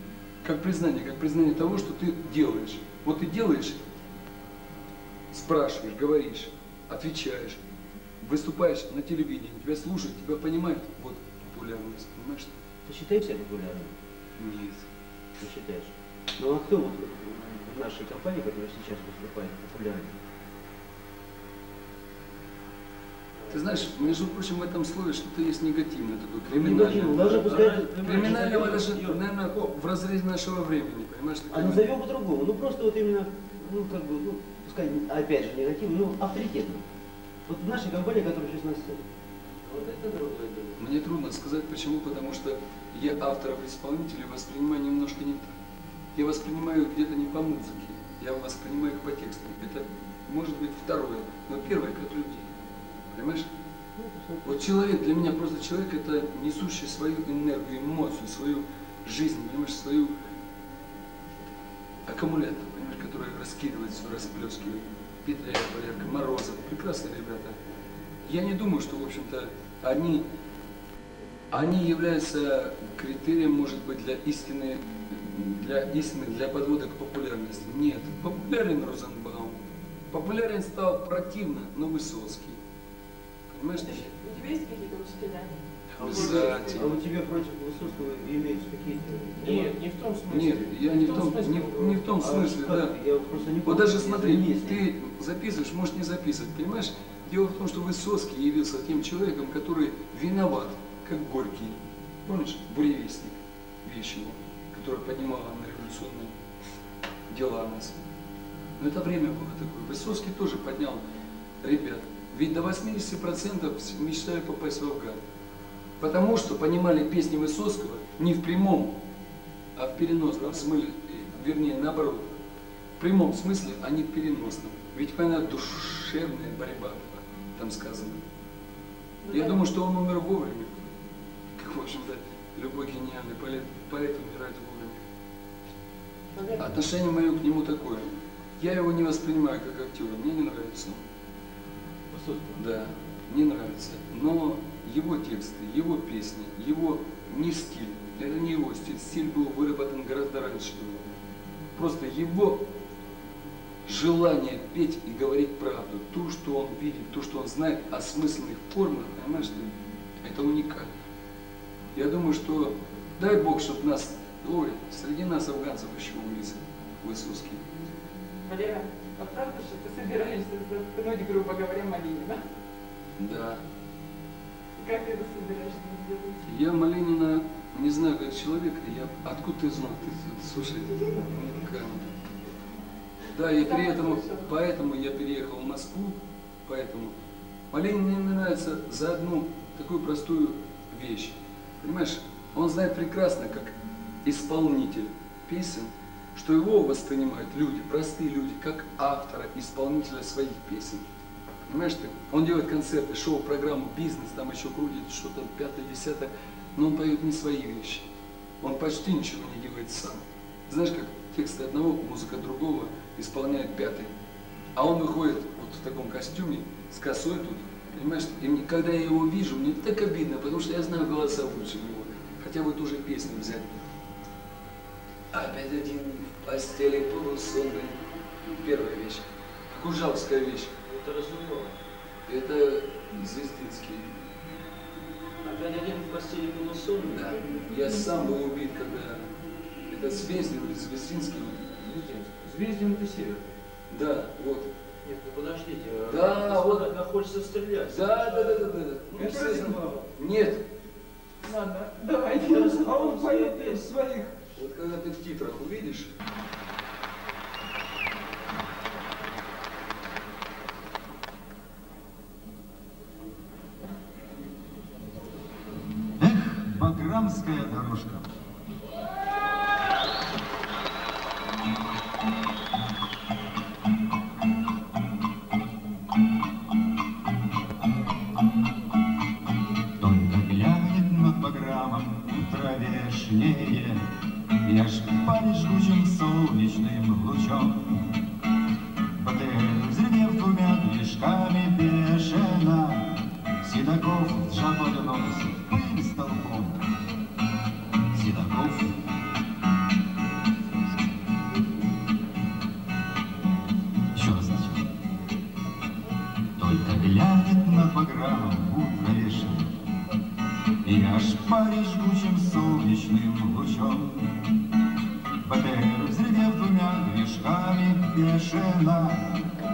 Как признание, как признание того, что ты делаешь. Вот ты делаешь, спрашиваешь, говоришь, отвечаешь, выступаешь на телевидении, тебя слушают, тебя понимают, вот популярность, понимаешь? Ты считаешь себя популярным? Нет. Не считаешь? Ну а кто вот в нашей компании, которая сейчас выступает, популярный? Ты знаешь, между прочим, в этом слове что-то есть негативное такое, криминальное. Даже пускай- Криминального даже, наверное, в разрезе нашего времени, понимаешь? А назовем по-другому. Ну просто вот именно, ну как бы, ну, пускай опять же негативный, ну авторитетный. Вот в нашей компании, которая сейчас на сцене. Вот это другое дело. Мне трудно сказать, почему, потому что я авторов и исполнителей воспринимаю немножко не так. Я воспринимаю где-то не по музыке, я воспринимаю их по тексту. Это может быть второе, но первое как людей. Понимаешь? Вот человек, для меня просто человек это несущий свою энергию, эмоцию, свою жизнь, понимаешь, свою аккумулятор, понимаешь, который раскидывает, все расплескивает. Петля, Валерка, Морозов, прекрасные ребята. Я не думаю, что, в общем-то, они, они являются критерием, может быть, для истины, для истины, для подвода к популярности. Нет, популярен Розенбаум. Популярен стал противно, но Высоцкий. Понимаешь? У тебя есть какие-то учителя? Обязательно. А у тебя против Высоцкого имеются какие-то... Нет, не в том смысле. Нет, я не в том, смысле. не, не в том А смысле, как да. Я просто не Вот помню, даже если смотри, есть. ты записываешь, можешь не записывать, понимаешь? Дело в том, что Высоцкий явился тем человеком, который виноват, как Горький. Помнишь, буревестник, вещь его, которая поднимала на революционные дела нас. Но это время было такое. Высоцкий тоже поднял ребят. Ведь до 80% мечтали попасть в Афган. Потому что понимали песни Высоцкого не в прямом, а в переносном смысле, вернее, наоборот. В прямом смысле, а не в переносном. Ведь война душевная борьба была, там сказано. Я думаю, что он умер вовремя. Как, в общем-то, любой гениальный поэт, поэт умирает вовремя. Отношение мое к нему такое. Я его не воспринимаю как актера, мне не нравится он. Да, не нравится. Но его тексты, его песни, его не стиль, это не его стиль. Стиль был выработан гораздо раньше. Просто его желание петь и говорить правду. То, что он видит, то, что он знает о смысленных формах, понимаешь, ты, это уникально. Я думаю, что дай Бог, чтобы нас, ой, среди нас афганцев еще улицы Высоцкий. Валера, а правда, что ты собираешься заткнуть, грубо говоря, Малинина? Да. Как ты это собираешься сделать? Я Малинина не знаю как человека, я откуда ты знал? Ты, слушай, уникально. Да, и при этом, поэтому я переехал в Москву, поэтому Малинин мне нравится за одну такую простую вещь. Понимаешь, он знает прекрасно, как исполнитель песен, что его воспринимают люди, простые люди, как автора, исполнителя своих песен. Понимаешь ты? Он делает концерты, шоу-программу, бизнес, там еще крутит что-то пятое, десятое, но он поет не свои вещи. Он почти ничего не делает сам. Знаешь, как тексты одного, музыка другого исполняет пятый. А он выходит вот в таком костюме, с косой тут, понимаешь? И мне, когда я его вижу, мне так обидно, потому что я знаю голоса лучше него. Хотя бы ту же песню взять. Опять один постели полусонный. Первая вещь. Кужавская вещь. Это Разумева. Это Звездинский. Опять один в постели полусонный? Да. Я сам был убит, когда это Звездин или Звездинский. Звездин это север. Да, вот. Нет, ну подождите. а Да, вот. Когда хочется стрелять. Да, да, да, да, да. Ну, знают. Нет. Ладно, давайте. А он поет из своих. Вот когда ты в титрах увидишь, Баграмская дорожка. БТР, взревев двумя движками бешено,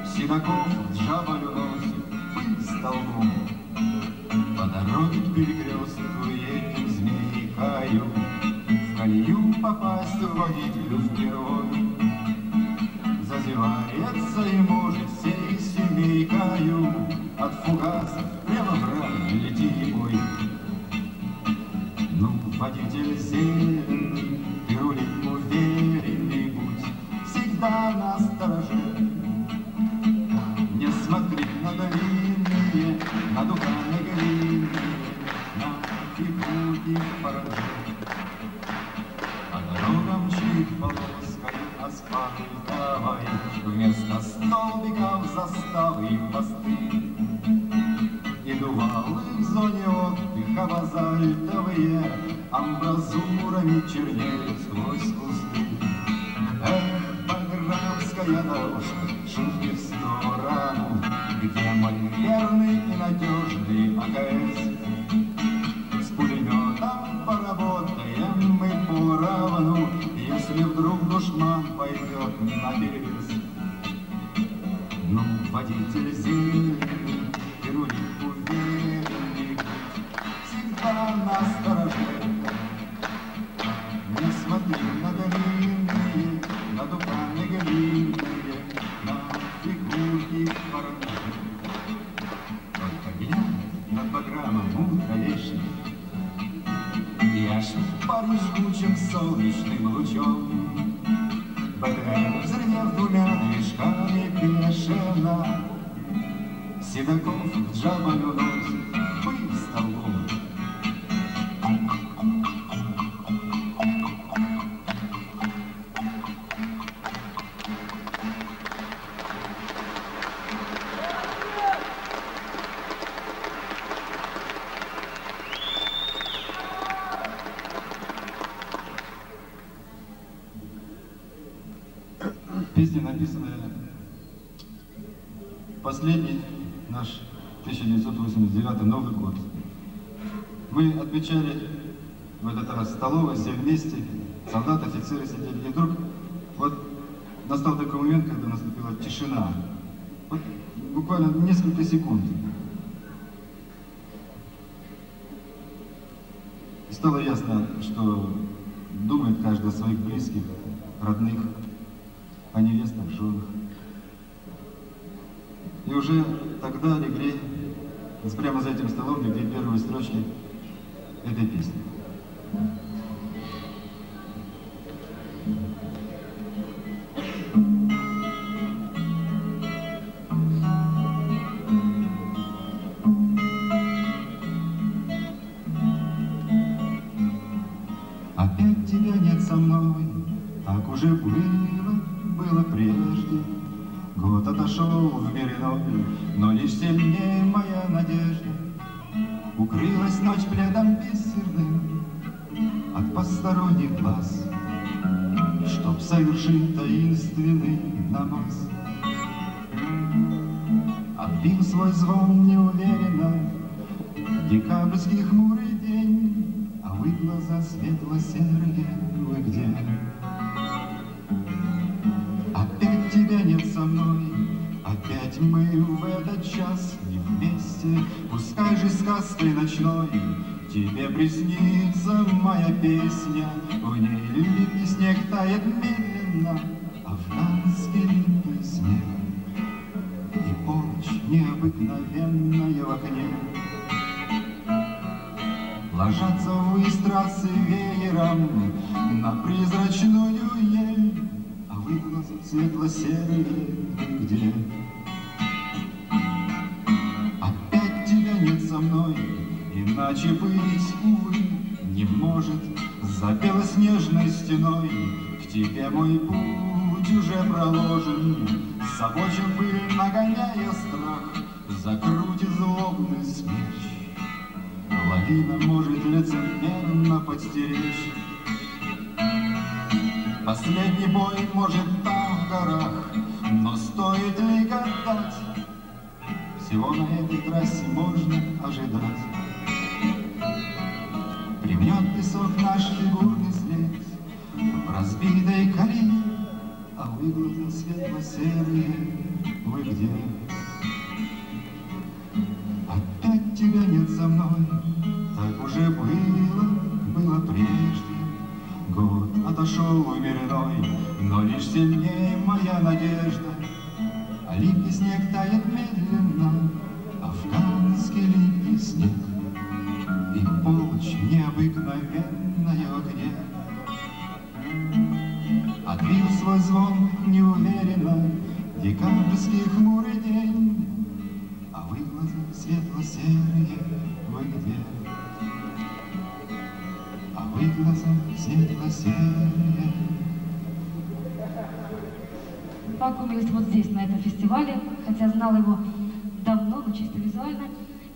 Седаков жабою носит пыль столбом. По дороге перекрестку едем змейкою, В колею попасть водителю впервой. Зазевается и офицеры сидели. И вдруг вот настал такой момент, когда наступила тишина. Вот буквально несколько секунд. И стало ясно, что думает каждый о своих близких, родных, о невестах, женах. И уже тогда легли, прямо за этим столом легли первые строчки этой песни. Мой путь уже проложен. С обочин пыль, нагоняя страх, закрутит злобный смерч. Лавина может лицемерно подстеречь. Последний бой может там в горах, но стоит ли гадать? Всего на этой трассе можно ожидать. Разбитой колее, а вы глаза светло-серые, вы где? Опять тебя нет со мной, так уже было, было прежде. Год отошел иной, но лишь сильнее моя надежда. А липкий снег тает медленно, афганский липкий снег. И полночь необыкновенная в. Свой звон неуверенно декабрьский хмурый день, А вы глаза светло-серые, вы где? А вы глаза светло-серые. познакомились вот здесь, на этом фестивале, хотя знала его давно, но чисто визуально.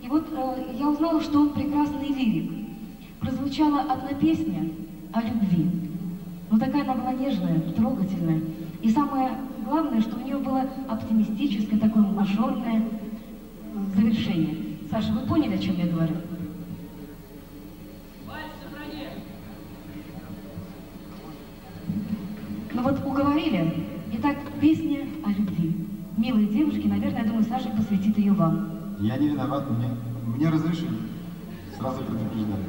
И вот э, я узнала, что он прекрасный лирик. Прозвучала одна песня о любви. Но такая она была нежная, трогательная. И самое главное, что у нее было оптимистическое, такое мажорное завершение. Саша, вы поняли, о чем я говорю? Ну вот уговорили. Итак, песня о любви. Милые девушки, наверное, я думаю, Саша посвятит ее вам. Я не виноват, мне, мне разрешили. Сразу предупреждали.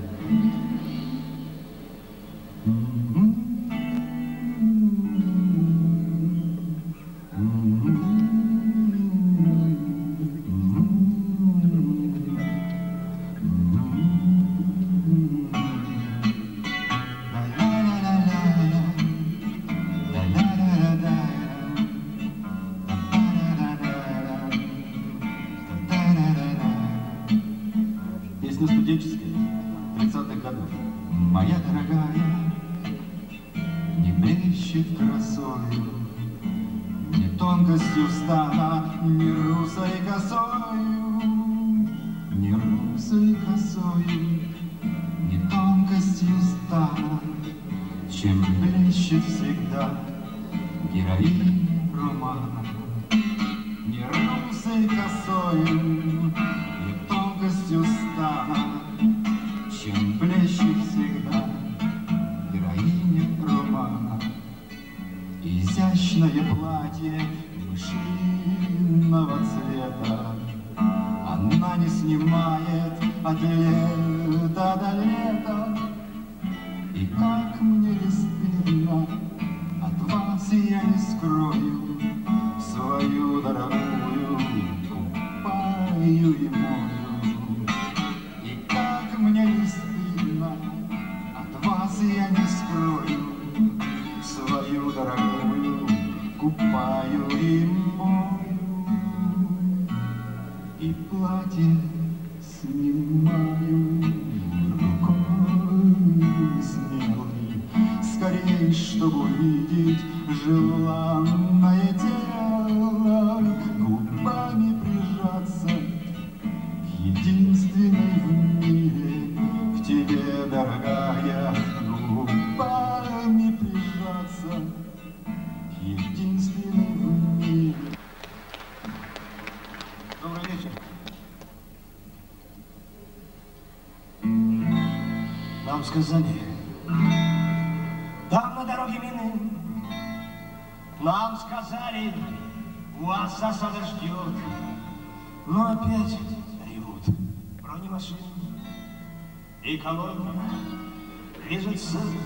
Hello. isn't simple.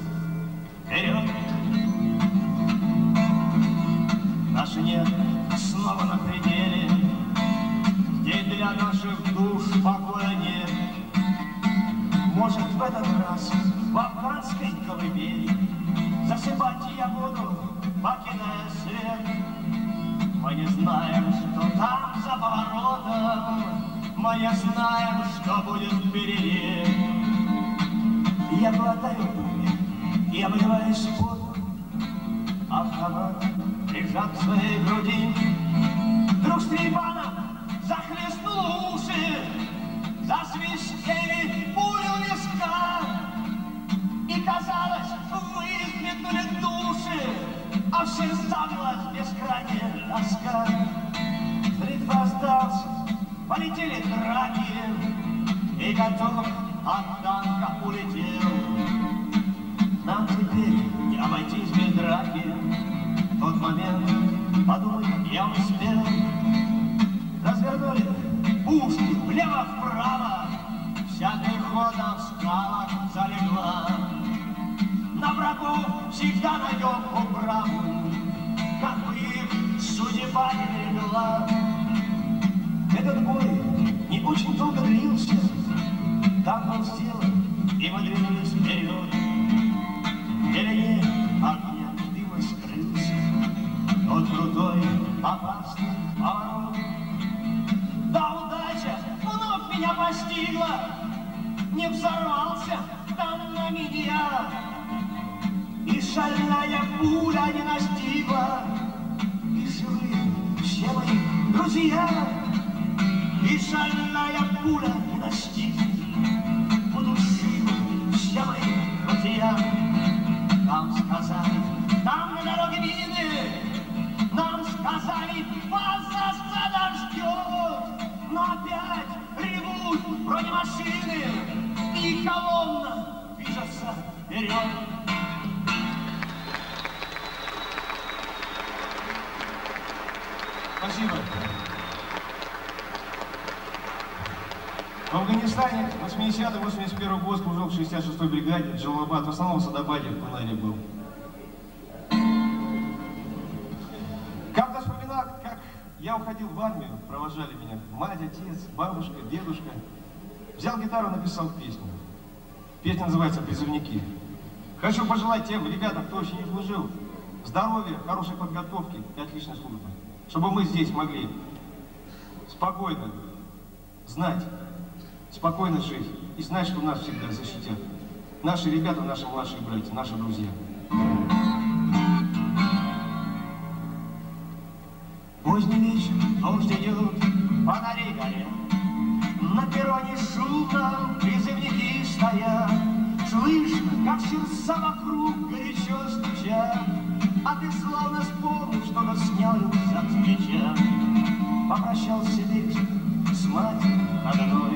56-й бригаде Джалабад, в основном в Садабаде в Кунане был. Когда вспоминал, как я уходил в армию, провожали меня мать, отец, бабушка, дедушка. Взял гитару, написал песню. Песня называется «Призывники». Хочу пожелать тем ребятам, кто еще не служил, здоровья, хорошей подготовки и отличной службы. Чтобы мы здесь могли спокойно знать, спокойно жить. И знай, что нас всегда защитят. Наши ребята, наши младшие братья, наши друзья. Поздний вечер, а идет идут фонари горят. На перроне шумно призывники стоят. Слышно, как сердца вокруг горячо стучат. А ты словно вспомнил, что нас снял за с плеча. Попрощался вечер с матерью одной.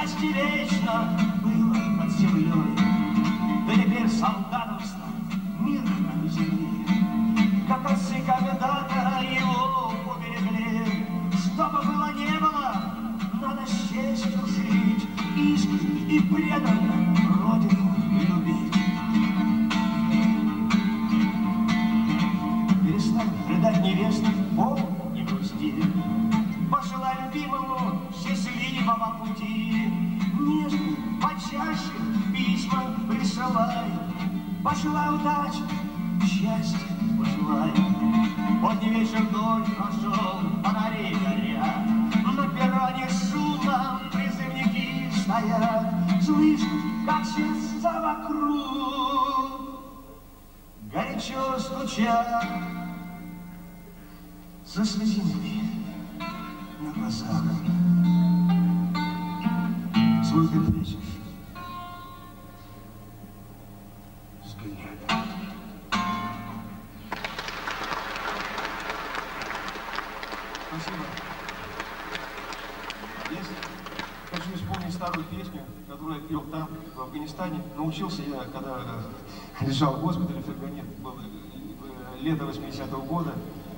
Счастье вечно 50 -го года.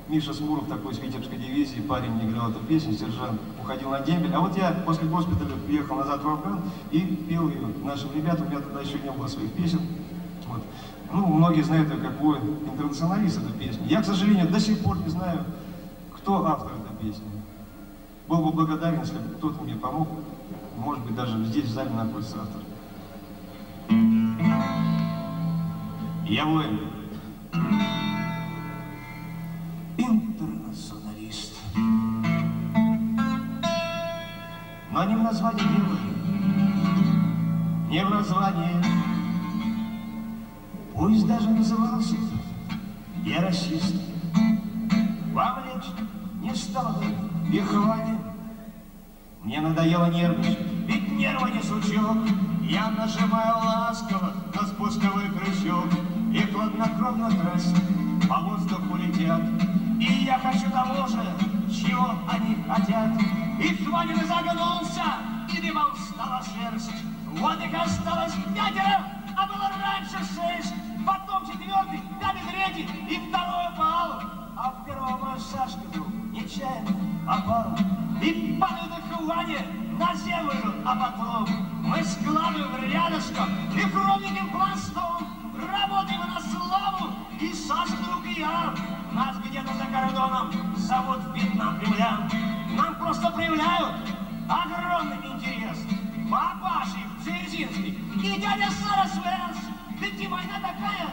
Миша Смуров, такой из Витебской дивизии, парень, не играл эту песню, сержант, уходил на дембель. А вот я после госпиталя приехал назад в Афган и пел ее нашим ребятам. У меня тогда еще не было своих песен. Вот. Ну, многие знают ее как воин, интернационалист эту песню. Я, к сожалению, до сих пор не знаю, кто автор этой песни. Был бы благодарен, если бы кто-то мне помог. Может быть, даже здесь в зале находится автор. Я воин. Интернационалист. Но не в названии дело, не в названии. Пусть даже назывался я расист. Вовлечь не стало бы вихвание. Мне надоело нервничать, ведь нервы не сучок. Я нажимаю ласково на спусковой крючок, И хладнокровно трассы по воздуху летят. И я хочу того же, чего они хотят. И Хванин загнулся, и дымом стала шерсть. Вот их осталось пятеро, а было раньше шесть. Потом четвертый, пятый, третий, и второй упал. А в первого Сашка вдруг нечаянно попал. И падает дыхание на землю, а потом мы складываем рядышком и кровненьким пластом работаем на славу. И Саша, друг и я, нас где-то за кордоном зовут Вьетнам Кремля. Нам просто проявляют огромный интерес. Папаши, Дзержинский и дядя Сара Свенс. Ведь и война такая,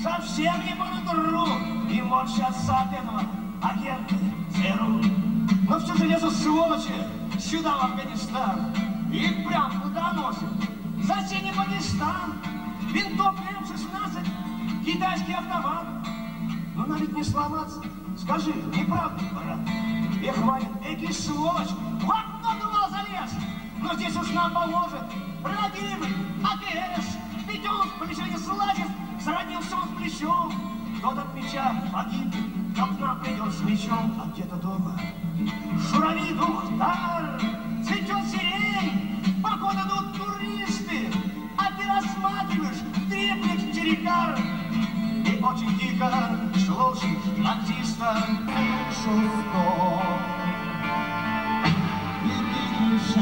совсем не по натуру. И морщатся от этого агенты ЦРУ. Но все же лезут сволочи сюда, в Афганистан. И прям туда носят. Зачем не Пакистан? Винтовка М-16, китайский автомат. Но надо ведь не сломаться. Скажи, не правда, брат? Эх, Ваня, эки сволочь, в окно думал залез. Но здесь уж нам поможет родимый АКС. Ведь он в плечо не слазит, сроднился он с плечом. Тот от меча погиб, кто к нам придет с мечом, а где-то дома. Шуравит Ухтар, цветет сирень, походу идут туристы, а ты рассматриваешь трепник черекар. И очень тихо слушаешь артиста. Шусто, и видишь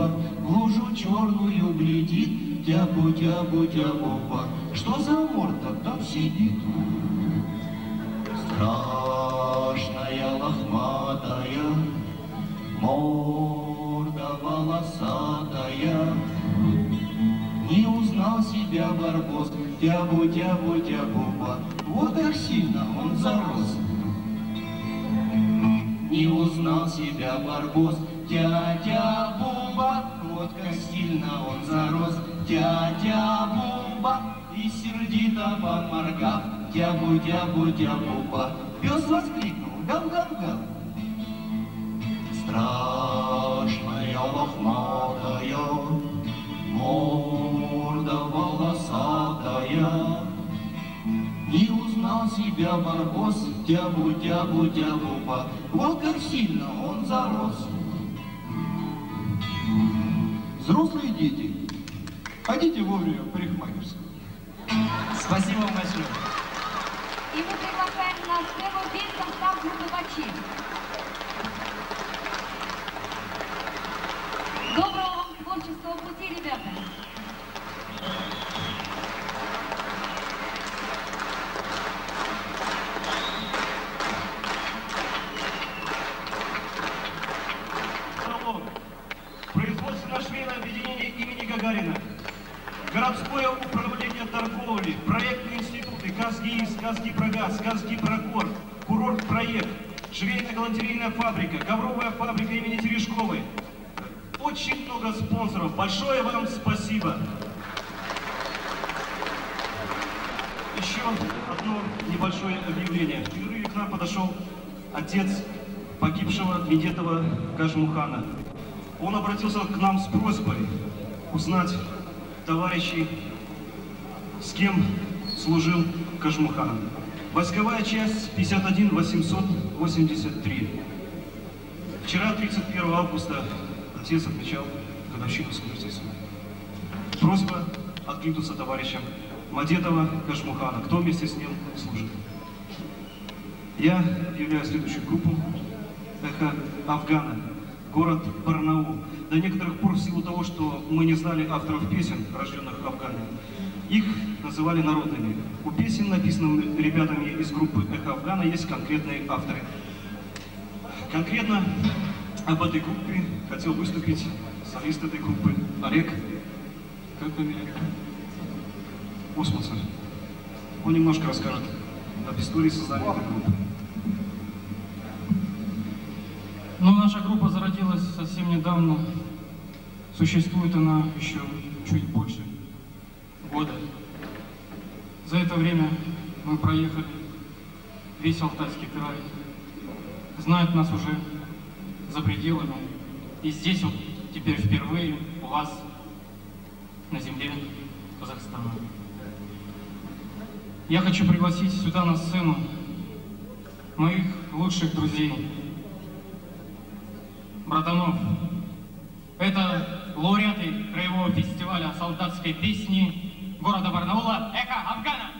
тябуба, в лужу черную глядит, тябу, тябу, тябуба. Что за морда там сидит? Страшная лохматая, морда волосатая, не узнал себя барбос, тябу, тябу, тябуба, вот как сильно он зарос. Не узнал себя барбос, тя-тя буба, вот как сильно он зарос. Тя-тя буба, и сердито поморгав, тябу, тябу, тябуба, пес воскликнул, гав-гав-гав. Страшная лохматая, морда волосатая. Не узнал себя барбос, тябу, тябу, тябуба, вот как сильно он зарос. Взрослые дети, ходите вовремя в парикмахерскую. Спасибо вам большое. И мы приглашаем на сцену весь состав группы «Бачи». Доброго вам творческого пути, ребята! Торговли, проектные институты, Казгиис, Казгипрогаз, Казгипрокор, курорт-проект, швейно-галантерейная фабрика, ковровая фабрика имени Терешковой. Очень много спонсоров. Большое вам спасибо. Еще одно небольшое объявление. В перерыве к нам подошел отец погибшего Медетова Кажмухана. Он обратился к нам с просьбой узнать товарищей, с кем служил Кажмухан. Войсковая часть 51 883. Вчера, 31 августа, отец отмечал годовщину смерти сына. Просьба откликнуться товарищам Мадетова Кашмухана. Кто вместе с ним служит? Я являюсь следующую группу «Эхо Афгана», город Барнаул. До некоторых пор в силу того, что мы не знали авторов песен, рожденных в Афгане, их называли народными. У песен, написанных ребятами из группы «Эхо Афгана», есть конкретные авторы. Конкретно об этой группе хотел выступить солист этой группы Олег. Как фамилия? Он немножко расскажет об истории создания этой группы. Ну, наша группа зародилась совсем недавно. Существует она еще чуть больше года. За это время мы проехали весь Алтайский край. Знают нас уже за пределами. И здесь вот теперь впервые у вас на земле Казахстана. Я хочу пригласить сюда на сцену моих лучших друзей, братанов. Это лауреаты краевого фестиваля солдатской песни города Барнаула «Эко Афгана».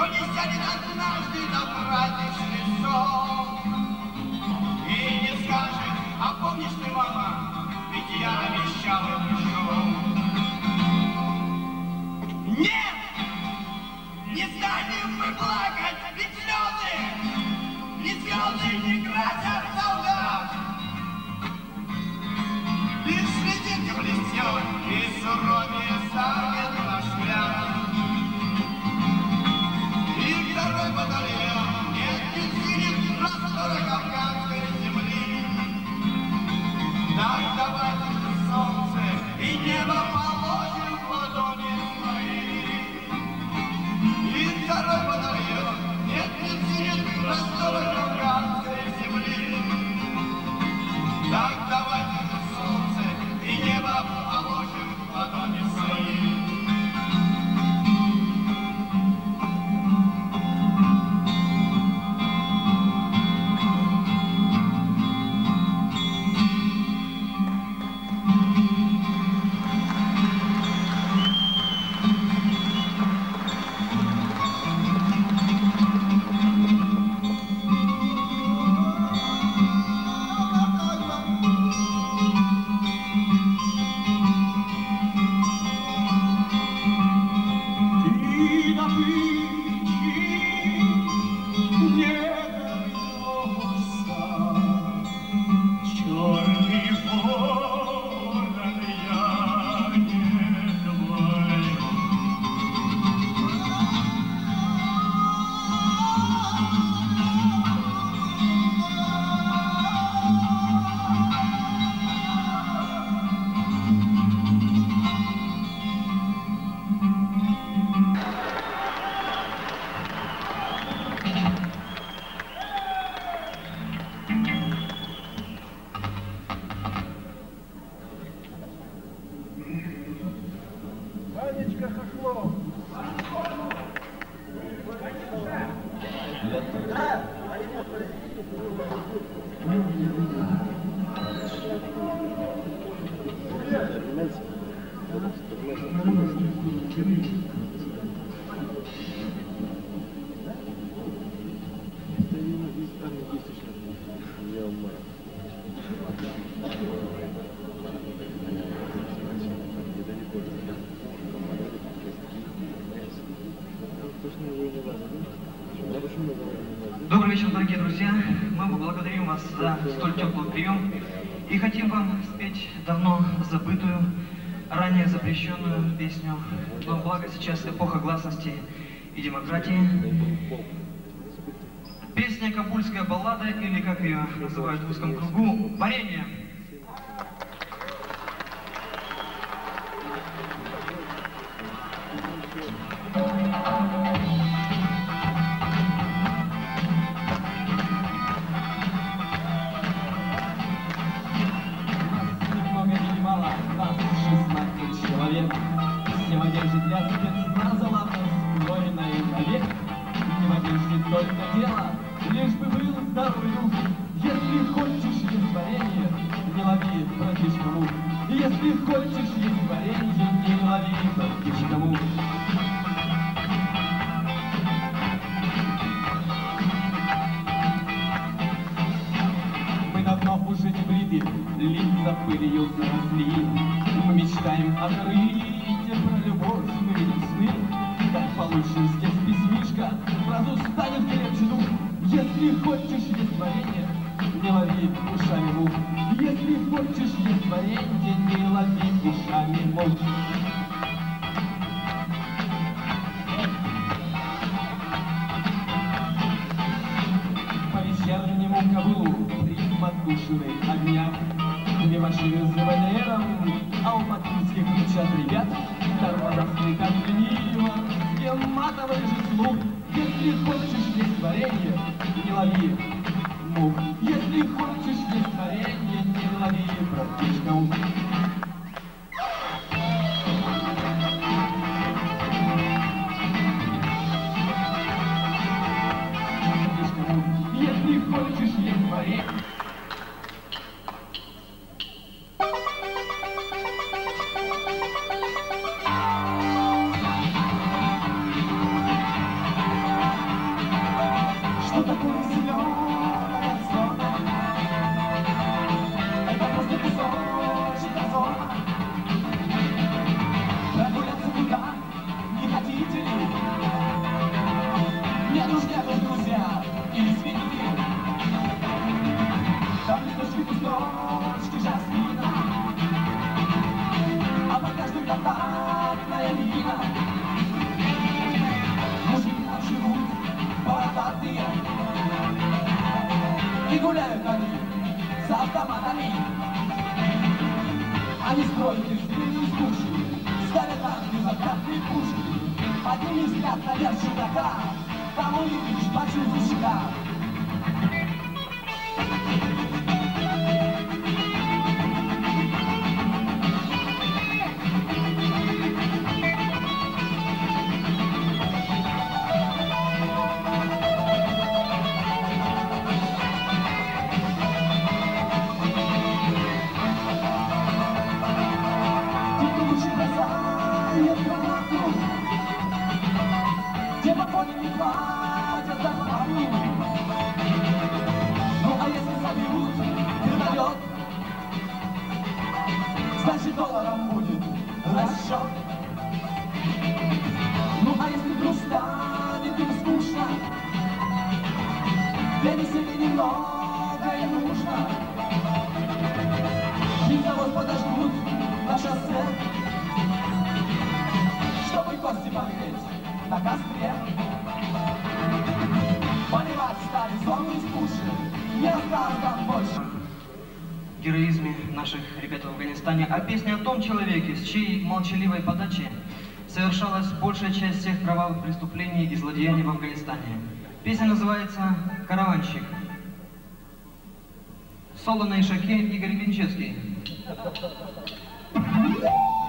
кто не сядет однажды на праздничный сон и не скажет, а помнишь ты, мама, ведь я обещал и пришел. Нет, не станем мы благо. посвященную песню «Но благо сейчас эпоха гласности и демократии». Песня «Капульская баллада» или, как ее называют в узком кругу, «Варенье». Гуляют они за автоматами. Они строят резервные пушки, ставят танки закатные пушки. Подними взгляд наверх чудака, там увидишь, почувствуешь себя. хорошо. Ну а если вдруг станет им скучно, верни себе немного и нужно. И завод подожгут на шоссе, чтобы кости погреть на костре. наших ребят в Афганистане, а песня о том человеке, с чьей молчаливой подачи совершалась большая часть всех кровавых преступлений и злодеяний в Афганистане. Песня называется «Караванщик». Соло на Ишаке Игорь Гринчевский. Thank you.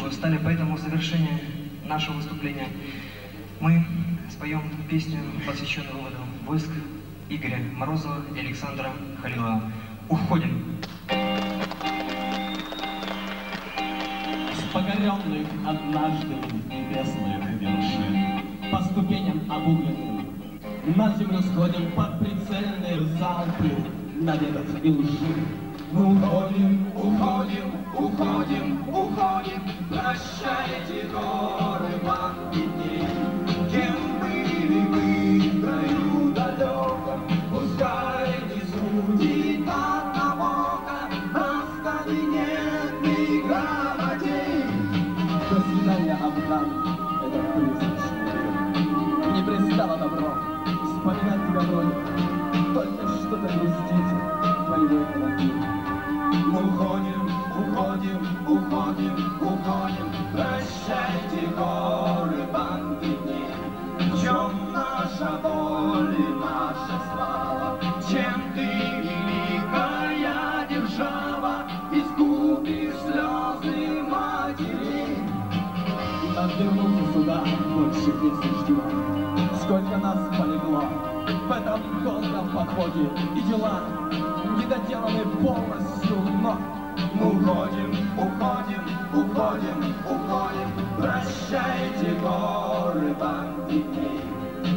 Мы встали по этому завершению нашего выступления. Мы споем песню, посвященную выводу войск Игоря Морозова и Александра Халилова. Уходим! с покоренных однажды небесных вершин, по ступеням обугленным, на землю сходим под прицельные залпы наветов и лжи. Уходим, уходим, уходим, уходим, прощайте горы уходим, уходим, прощайте горы банды дней. В чем наша боль и наша слава, чем ты великая держава, искупишь слезы матерей. Нас вернуться сюда больше не суждено. Сколько нас полегло в этом долгом походе, и дела не доделаны полностью, но уходим, уходим, уходим, уходим. Прощайте горы вам видней,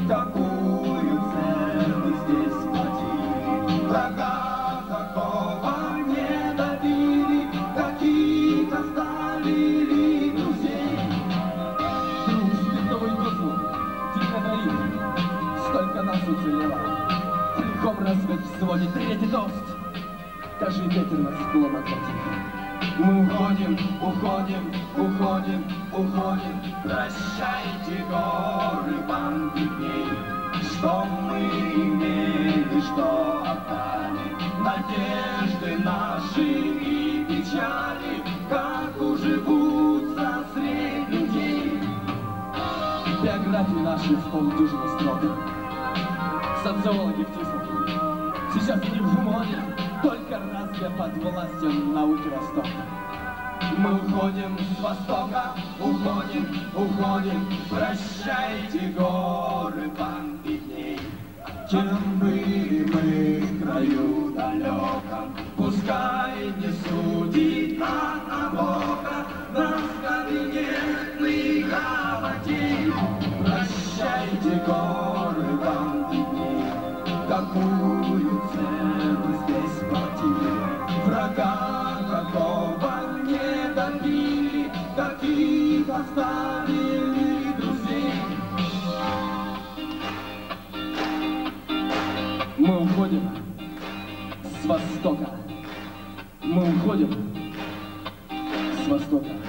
какую цену здесь платили. Врага такого не добили, каких оставили друзей. Иисусу, тебе дарит, сколько нас уцелело. Легком в своде третий тост, даже ветер нас отвратит. Мы уходим, уходим, уходим, уходим, прощайте горы вам видней. Что мы имели, что отдали, надежды наши и печали, как уживутся средь людей. Биографии наши в полдюжины строк. Социологи втиснуты. Сейчас они в моде, только разве под властью науки Востока. Мы уходим с востока, уходим, уходим, прощайте горы вам видней. Кем были мы краю далеком, пускай не судит она Бога, пока Мы уходим с востока. Мы уходим с востока.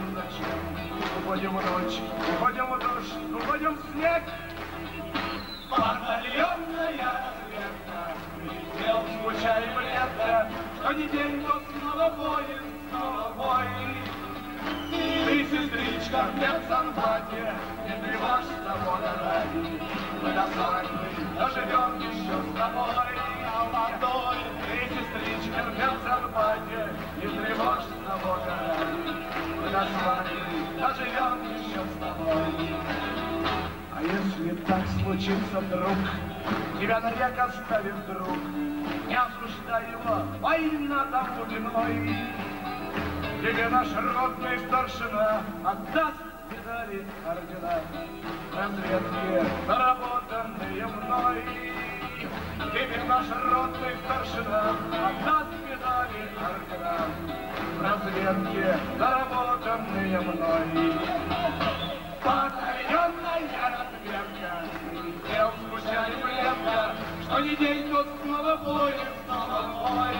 Нам зачем? Уходим ночь, уходим в дождь, уходим в снег. Батальонная разведка, прилетел, скучаем лето, что не день, то снова воин, снова воин. Ты, сестричка, в медсанбате, не тревожься, вода ради. Мы до свадьбы доживем еще с тобой, молодой. Ты, сестричка, в медсанбате, не ради. Свадьбы доживем еще с тобой. А если так случится вдруг, тебя навек оставит друг, не осуждай его, война тому виной. Тебе наш родный старшина отдаст медали ордена, разведки, заработанные мной. Тебе наш родный старшина отдаст медали ордена, разведки, заработанные мной. Потаенная разведка, Сел скучаем лето, Что не день, то снова бой, снова бой.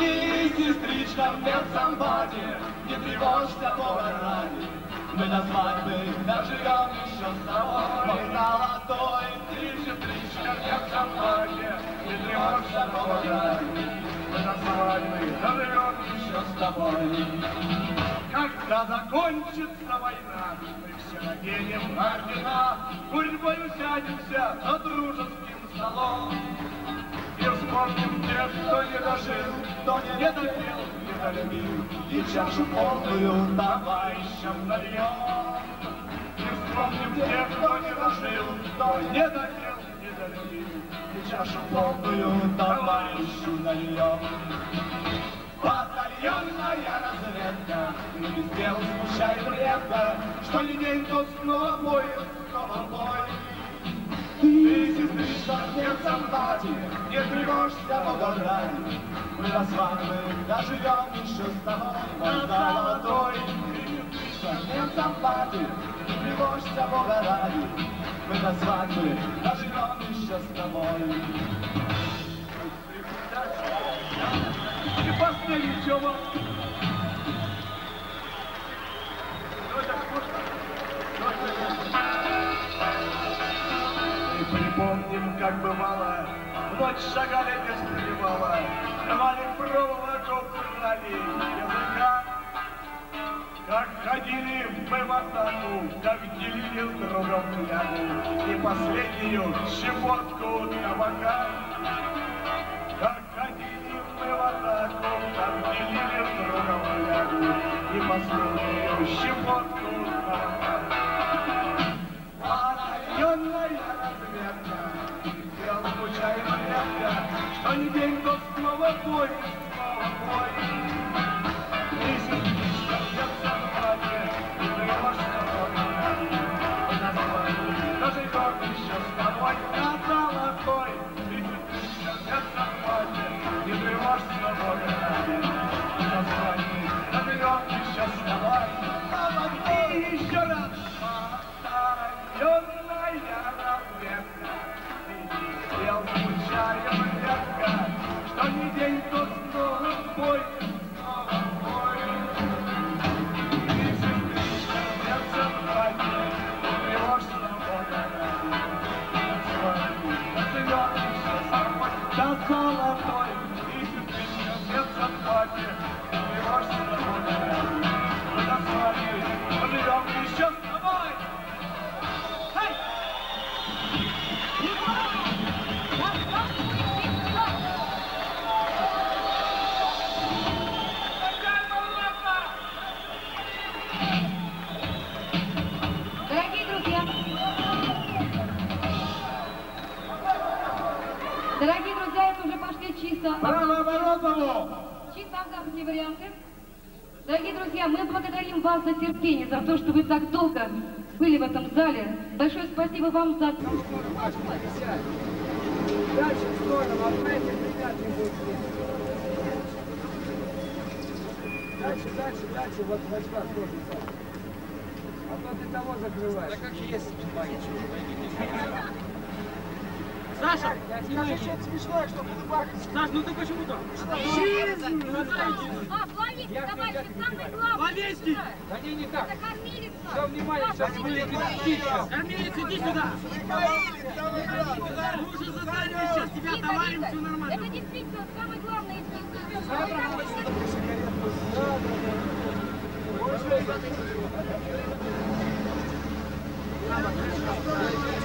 И, сестричка, в медсамбаде, Не тревожься, Бога ради, Мы до свадьбы доживем еще с тобой. Мой золотой, ты, сестричка, в медсамбаде, Не тревожься, Бога ради, Мы до свадьбы доживем еще с тобой. Когда закончится война, мы все наденем ордена, Гурьбою сядемся за дружеским столом. И вспомним тех, кто не дожил, кто не допил, не долюбил, И чашу полную товарищам нальем. И вспомним тех, кто не дожил, кто не допил, не долюбил, И чашу полную товарищу нальем. Батальонная разведка, и без дел смущает редко, Что день, то снова поезд, снова бой. Ты, сестричка, нет симпатии, не тревожься, Волгоград. Мы до свадьбы доживем еще с тобой, мой золотой. Нет симпатии, не тревожься, ради. Мы до свадьбы доживем еще с тобой. Последний, Тёма. И припомним, как бывало, в ночь шагали без привала, рвали проволоку брали языка. Как ходили мы в как делили с другом флягу и последнюю щепотку табака. Другом флягу и последнюю щепотку варианты. Дорогие друзья, мы благодарим вас за терпение, за то, что вы так долго были в этом зале. Большое спасибо вам за... Дальше в сторону, от этих ребят не будет Дальше, дальше, дальше, вот в очках тоже сам. А то ты того закрываешь. Да как есть, Саша, Скажи что-то смешное, чтобы не плакать. Саш, ну ты почему там? Жизнь! А, Плавицкий, товарищ, самый главный. Плавицкий! Да не, не так. Это кормилец. Все, внимание, сейчас вылетит птичка. Армеец, иди сюда! Мы уже задание, сейчас тебя товарим, все нормально. Это действительно самый главный из них. Поближе.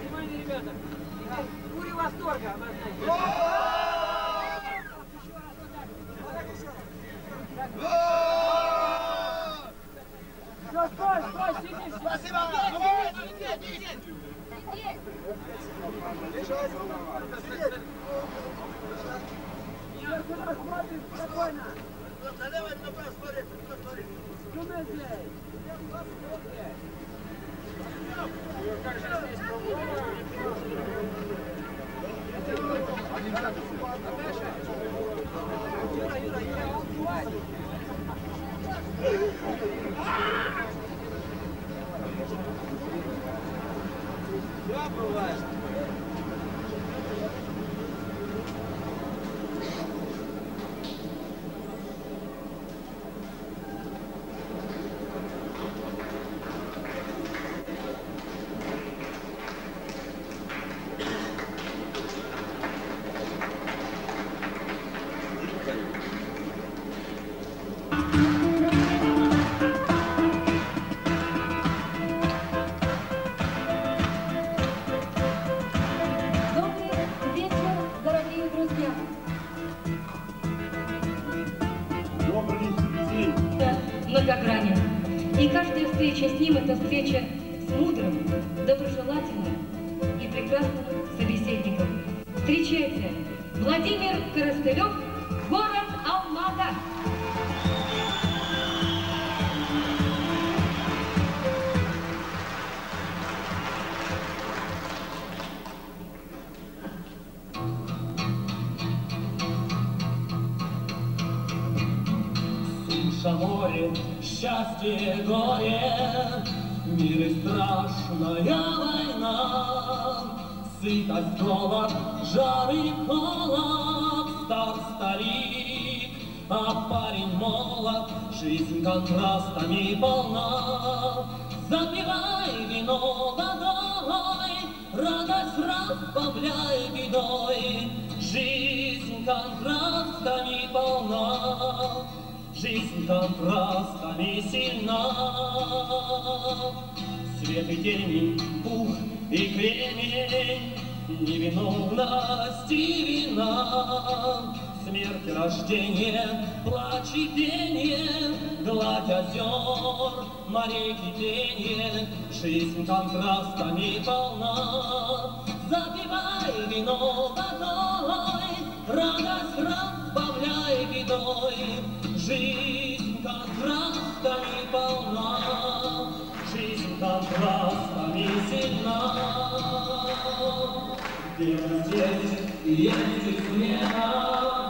Внимание, ребята. Буря восторга. Все, стой, стой, сиди. Спасибо. Спокойно. Давай, направо, смотри, смотри. Сюда здесь. Да, бывает. С контрастами полна. Запивай вино водой, Радость разбавляй бедой, Жизнь контрастами полна. Жизнь контрастами сильна. Свет и тени, пух и кремень, Невиновность и вина, Смерть и рождение, плач и Гладь озер, морей кипение, Жизнь контрастами полна. Запивай вино водой, Радость разбавляй бедой, Жизнь контрастами полна, Жизнь контрастами сильна. Где здесь есть смена,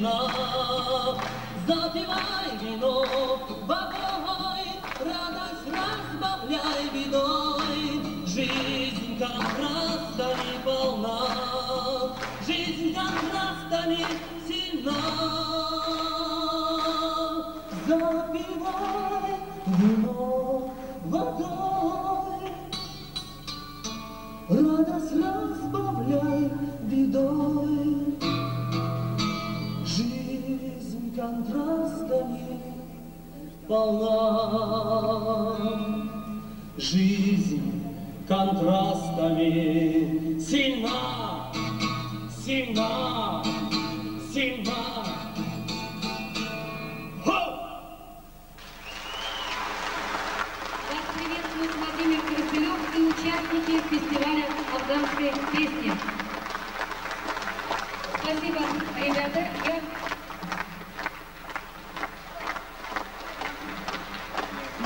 сильна. Запивай вино водой, Радость разбавляй бедой, Жизнь контрастами полна, Жизнь контрастами сильна. Полна. Жизнь контрастами сильна, сильна, сильна. Владимир Коростылев и участники фестиваля афганской песни. Спасибо, ребята.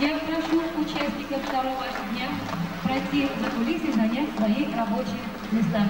Я прошу участников второго дня пройти за кулисы и занять свои рабочие места.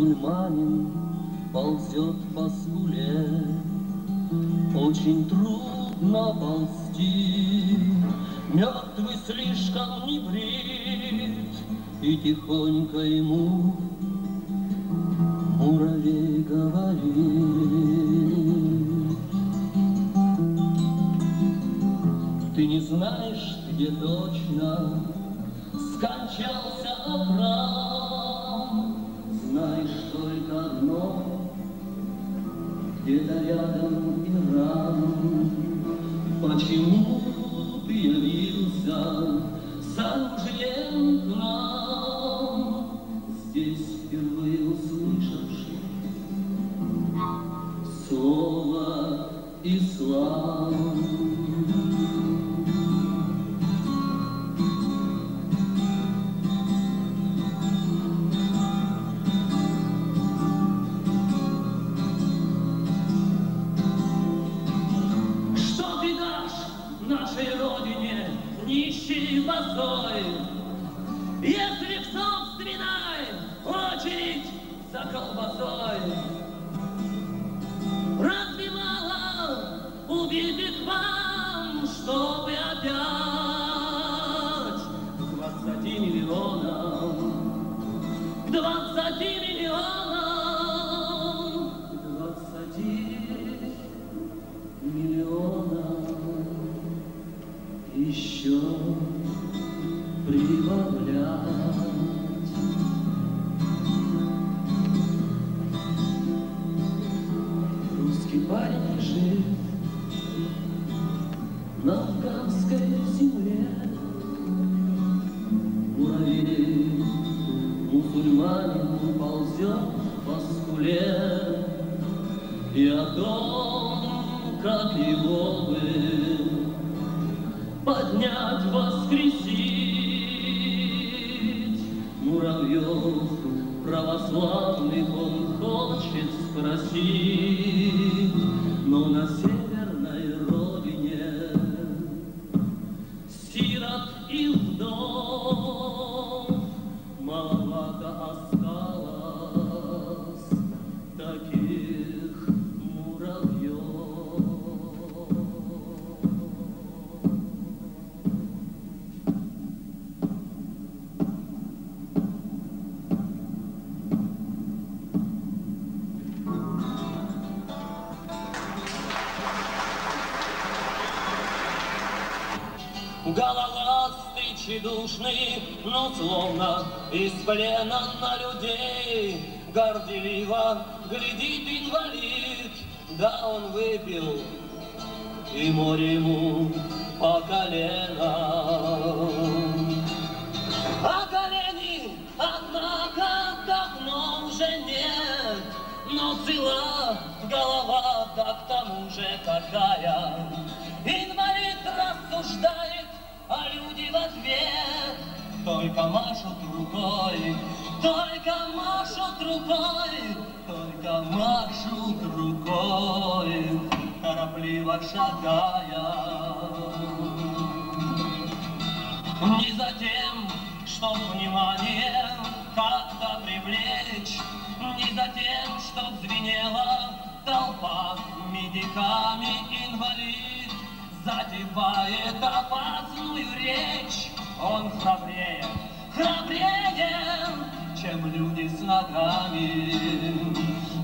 Мусульманин, ползет по скуле. Очень трудно ползти, мертвый слишком не брит, И тихонько ему муравей говорит. Ты не знаешь, где точно скончался Авраам. Где-то рядом Иран. Почему нищий босой. Если в собственной очередь за колбасой, словно из плена на людей. Горделиво глядит инвалид, да он выпил, и море ему рукой, только машут рукой, торопливо шагая. Не за тем, чтоб внимание как-то привлечь, не за тем, чтоб звенела толпа медиками инвалид, затевает опасную речь. Он храбрее, храбрее, чем люди с ногами.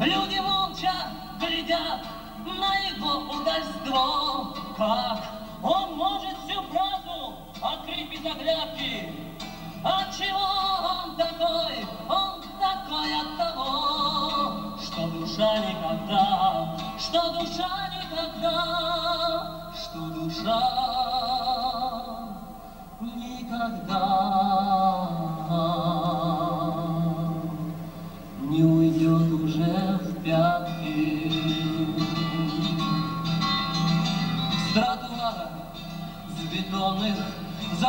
Люди молча глядят на его удальство, как он может всю правду открыть без оглядки. Отчего он такой, он такой от того, что душа никогда, что душа никогда, что душа никогда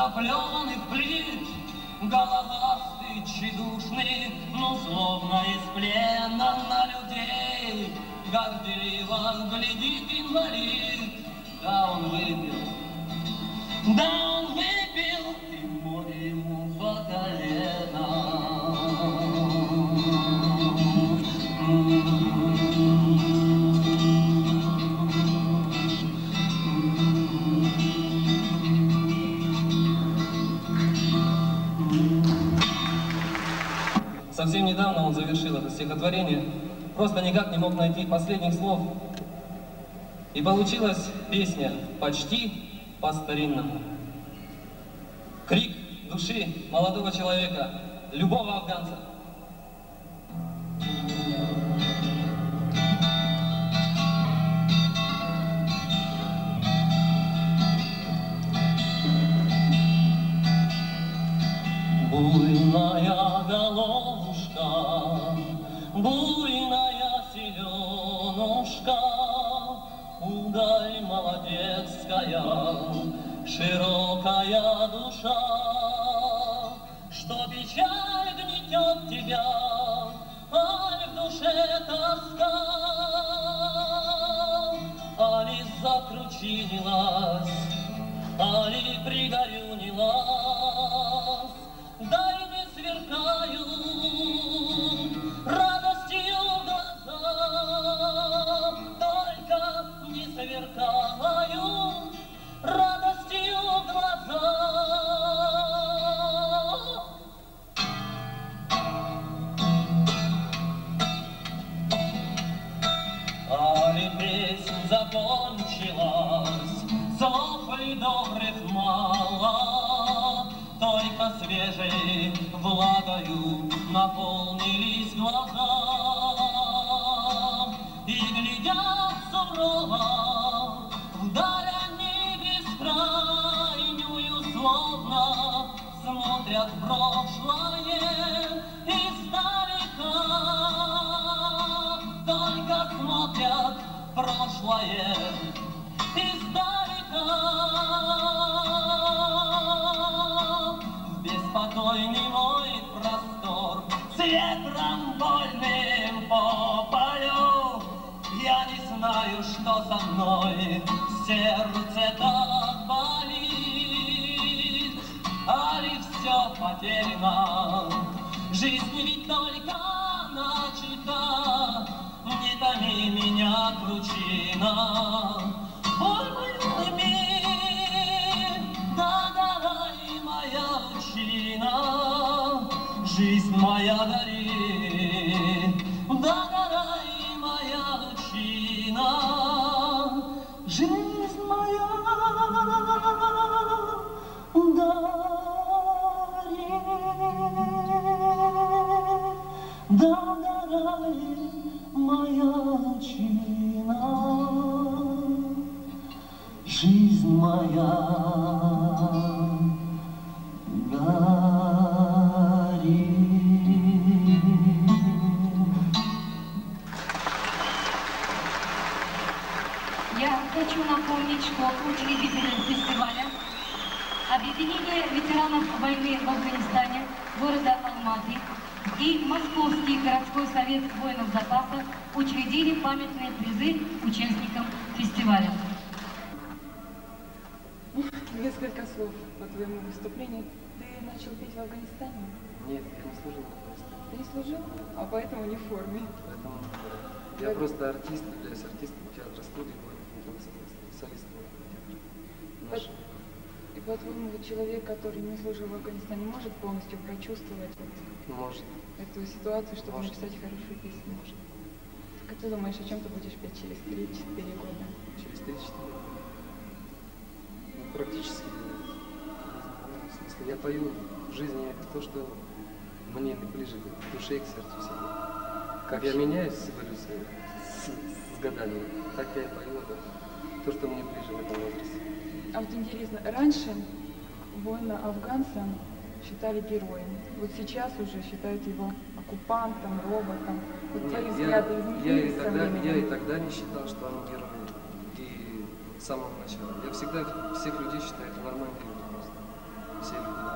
заплеванных плит, Головастый, тщедушный, ну словно из плена на людей, Горделиво глядит инвалид, да он выпил, да он выпил, Совсем недавно он завершил это стихотворение, просто никак не мог найти последних слов. И получилась песня почти по-старинному. Крик души молодого человека, любого афганца. Буйная головушка, буйная селенушка, Удаль молодецкая, широкая душа, Что печаль гнетет тебя, аль в душе тоска, Али закручинилась али пригорю не лаз, дай не сверкаю песнь закончилась, слов ли добрых мало, Только свежей влагою наполнились глаза. И глядят сурово вдаль они бескрайнюю словно Смотрят в прошлое беспокойный мой простор вольным по полю. Я не знаю, что со мной сердце так болит, али все потеряно. Жизнь ведь только начата, меня, кручина. Боль мою Городской совет воинов запаса учредили памятные призы участникам фестиваля. Несколько слов по твоему выступлению. Ты начал петь в Афганистане? Нет, я не служил в Афганистане. Ты не служил? А поэтому не в форме. Поэтому я просто артист, являюсь артистом театра студии, солистом Наш. И по-твоему, человек, который не служил в Афганистане, может полностью прочувствовать Может. Эту ситуацию, чтобы Может. написать хорошую песню? Может. Как ты думаешь, о чем ты будешь петь через 3-4 года? Через 3-4 ну, практически, в смысле, я пою в жизни то, что мне ближе к душе и к сердцу всегда. Как я меняюсь с эволюцией, с, с годами, так я и пою да, то, что мне ближе в этом возрасте. А вот интересно, раньше воина афганца считали героем. Вот сейчас уже считают его оккупантом, роботом. Вот твои Нет, взгляды я, я, и тогда, я и тогда не считал, что они герои. И с самого начала. Я всегда всех людей считаю это нормальные люди просто. Все люди.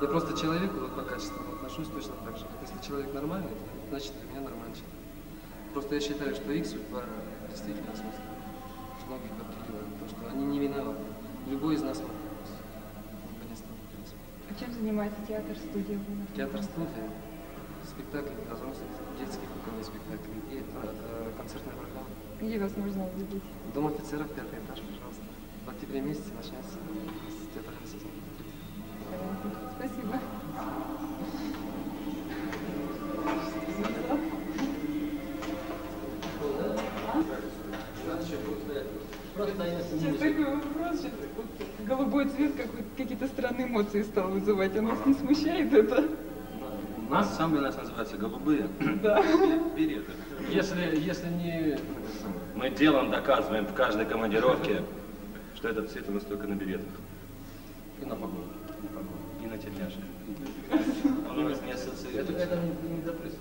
Я просто человеку вот по качествам отношусь точно так же. Вот если человек нормальный, значит для меня нормальный человек. Просто я считаю, что их судьба действительно в смысле многих определила. То, что они не виноваты. Любой из нас мог попасть в Афганистан, в принципе. А чем занимается театр студия воинов? Театр студия, спектакли для взрослых, детские кукольные спектакли и э, концертная программа. Где вас можно увидеть? Дом офицеров, пятый этаж, пожалуйста. В октябре месяце начнется театральный сезон. Спасибо. Сейчас такой вопрос, сейчас вот голубой цвет какие-то странные эмоции стал вызывать. А нас не смущает это? Нас, сам нас называется голубые. Да. Береты. Если, если не... Мы делом доказываем в каждой командировке, что этот цвет у нас только на беретах. И на погоду. И на тельняшке. Он у нас не ассоциируется. Это, это не, не допрыгнуть.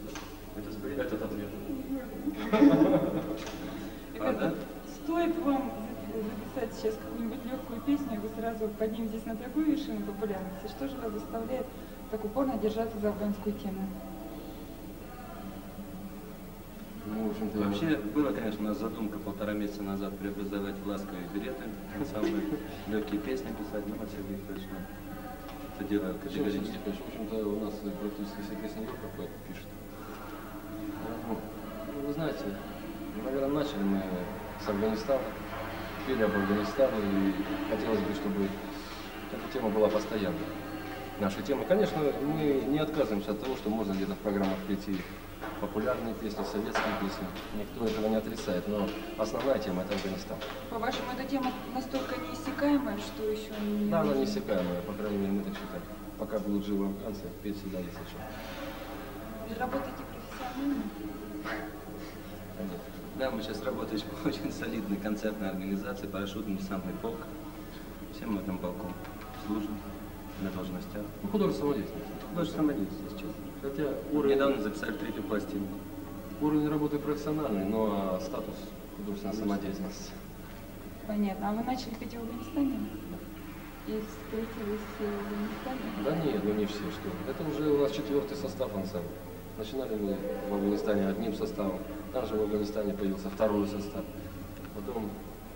Это этот ответ. Ребята, стоит вам записать сейчас какую-нибудь легкую песню, и вы сразу подниметесь на такую вершину популярности. Что же вас заставляет так упорно держаться за афганскую тему? Ну, в общем-то, вообще была, конечно, у нас задумка полтора месяца назад преобразовать в ласковые береты, самые легкие песни писать, но Сергей точно это дело категорически. В общем-то, у нас практически все песни Лёха поэт пишет. Ну, вы знаете, наверное, начали мы с Афганистана, пели об Афганистане, и хотелось бы, чтобы эта тема была постоянной. Наша тема. Конечно, мы не отказываемся от того, что можно где-то в программах прийти популярные песни, советские песни. Никто этого не отрицает, но основная тема – это Афганистан. По-вашему, эта тема настолько неиссякаемая, что еще не... Да, она неиссякаемая, по крайней мере, мы так считаем. Пока будут живы афганцы, петь всегда есть о чем. Вы работаете профессионально? Да, мы сейчас работаем в очень солидной концертной организации, парашютный десантный полк. Все мы в этом полку служим на должностях. Ну, художественная самодеятельность. Художественная самодеятельность, если честно. Хотя уровень, недавно записали третью пластинку. уровень работы профессиональный, но статус художественной самодеятельности. Понятно. А вы начали петь в Афганистане? И встретились в Афганистане? Да нет, ну не все, что. Это уже у нас четвертый состав ансамбля. Начинали мы в Афганистане одним составом, там же в Афганистане появился второй состав. Потом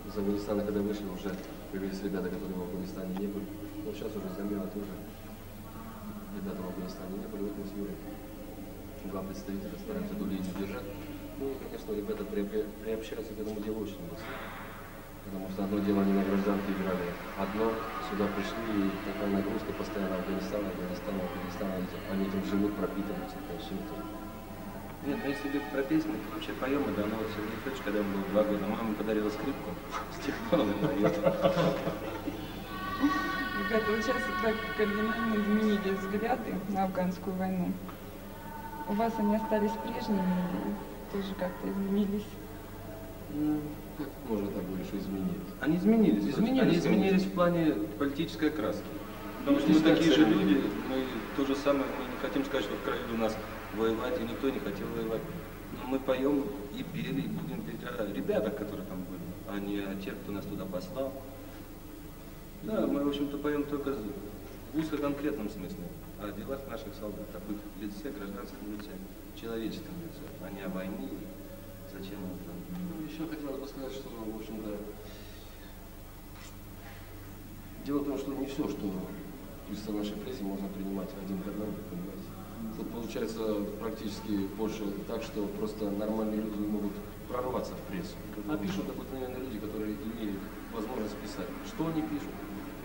из Афганистана, когда вышли, уже появились ребята, которые в Афганистане не были. Ну, сейчас уже замена тоже. Ребята в Афганистане не были, вот мы с Юрой, два представителя, стараемся эту линию держать. Ну и, конечно, ребята при- приобщаются к этому делу очень быстро. Потому что одно дело они на гражданке играли одно, сюда пришли, и такая нагрузка постоянно Афганистан, Афганистан, Афганистан, они этим живут, пропитываются, конечно, Нет, ну если говорить про песни, то вообще поем мы давно. Вот Сергей Федорович, когда ему было два года, мама подарила скрипку. С тех пор он и поет. Ребята, вот сейчас так кардинально изменились взгляды на афганскую войну. У вас они остались прежними или тоже как-то изменились? Ну, Как можно так что изменились? Они изменились. Изменились, Они изменились в плане политической окраски. Потому что мы такие же люди, мы то же самое, мы не хотим сказать, что в крови у нас воевать, и никто не хотел воевать. Но мы поем и пели, и будем петь о ребятах, которые там были, а не о тех, кто нас туда послал. Да, мы, в общем-то, поем только в узкоконкретном смысле о делах наших солдат, об их лице, гражданском лице, человеческом лице, а не о войне, зачем он там. Ну, еще хотелось бы сказать, что, в общем-то, дело в том, что не все, что в нашей прессе, можно принимать один к одному, понимаете. Тут получается практически больше так, что просто нормальные люди не могут прорваться в прессу. А пишут обыкновенные люди, которые имеют возможность писать. Что они пишут?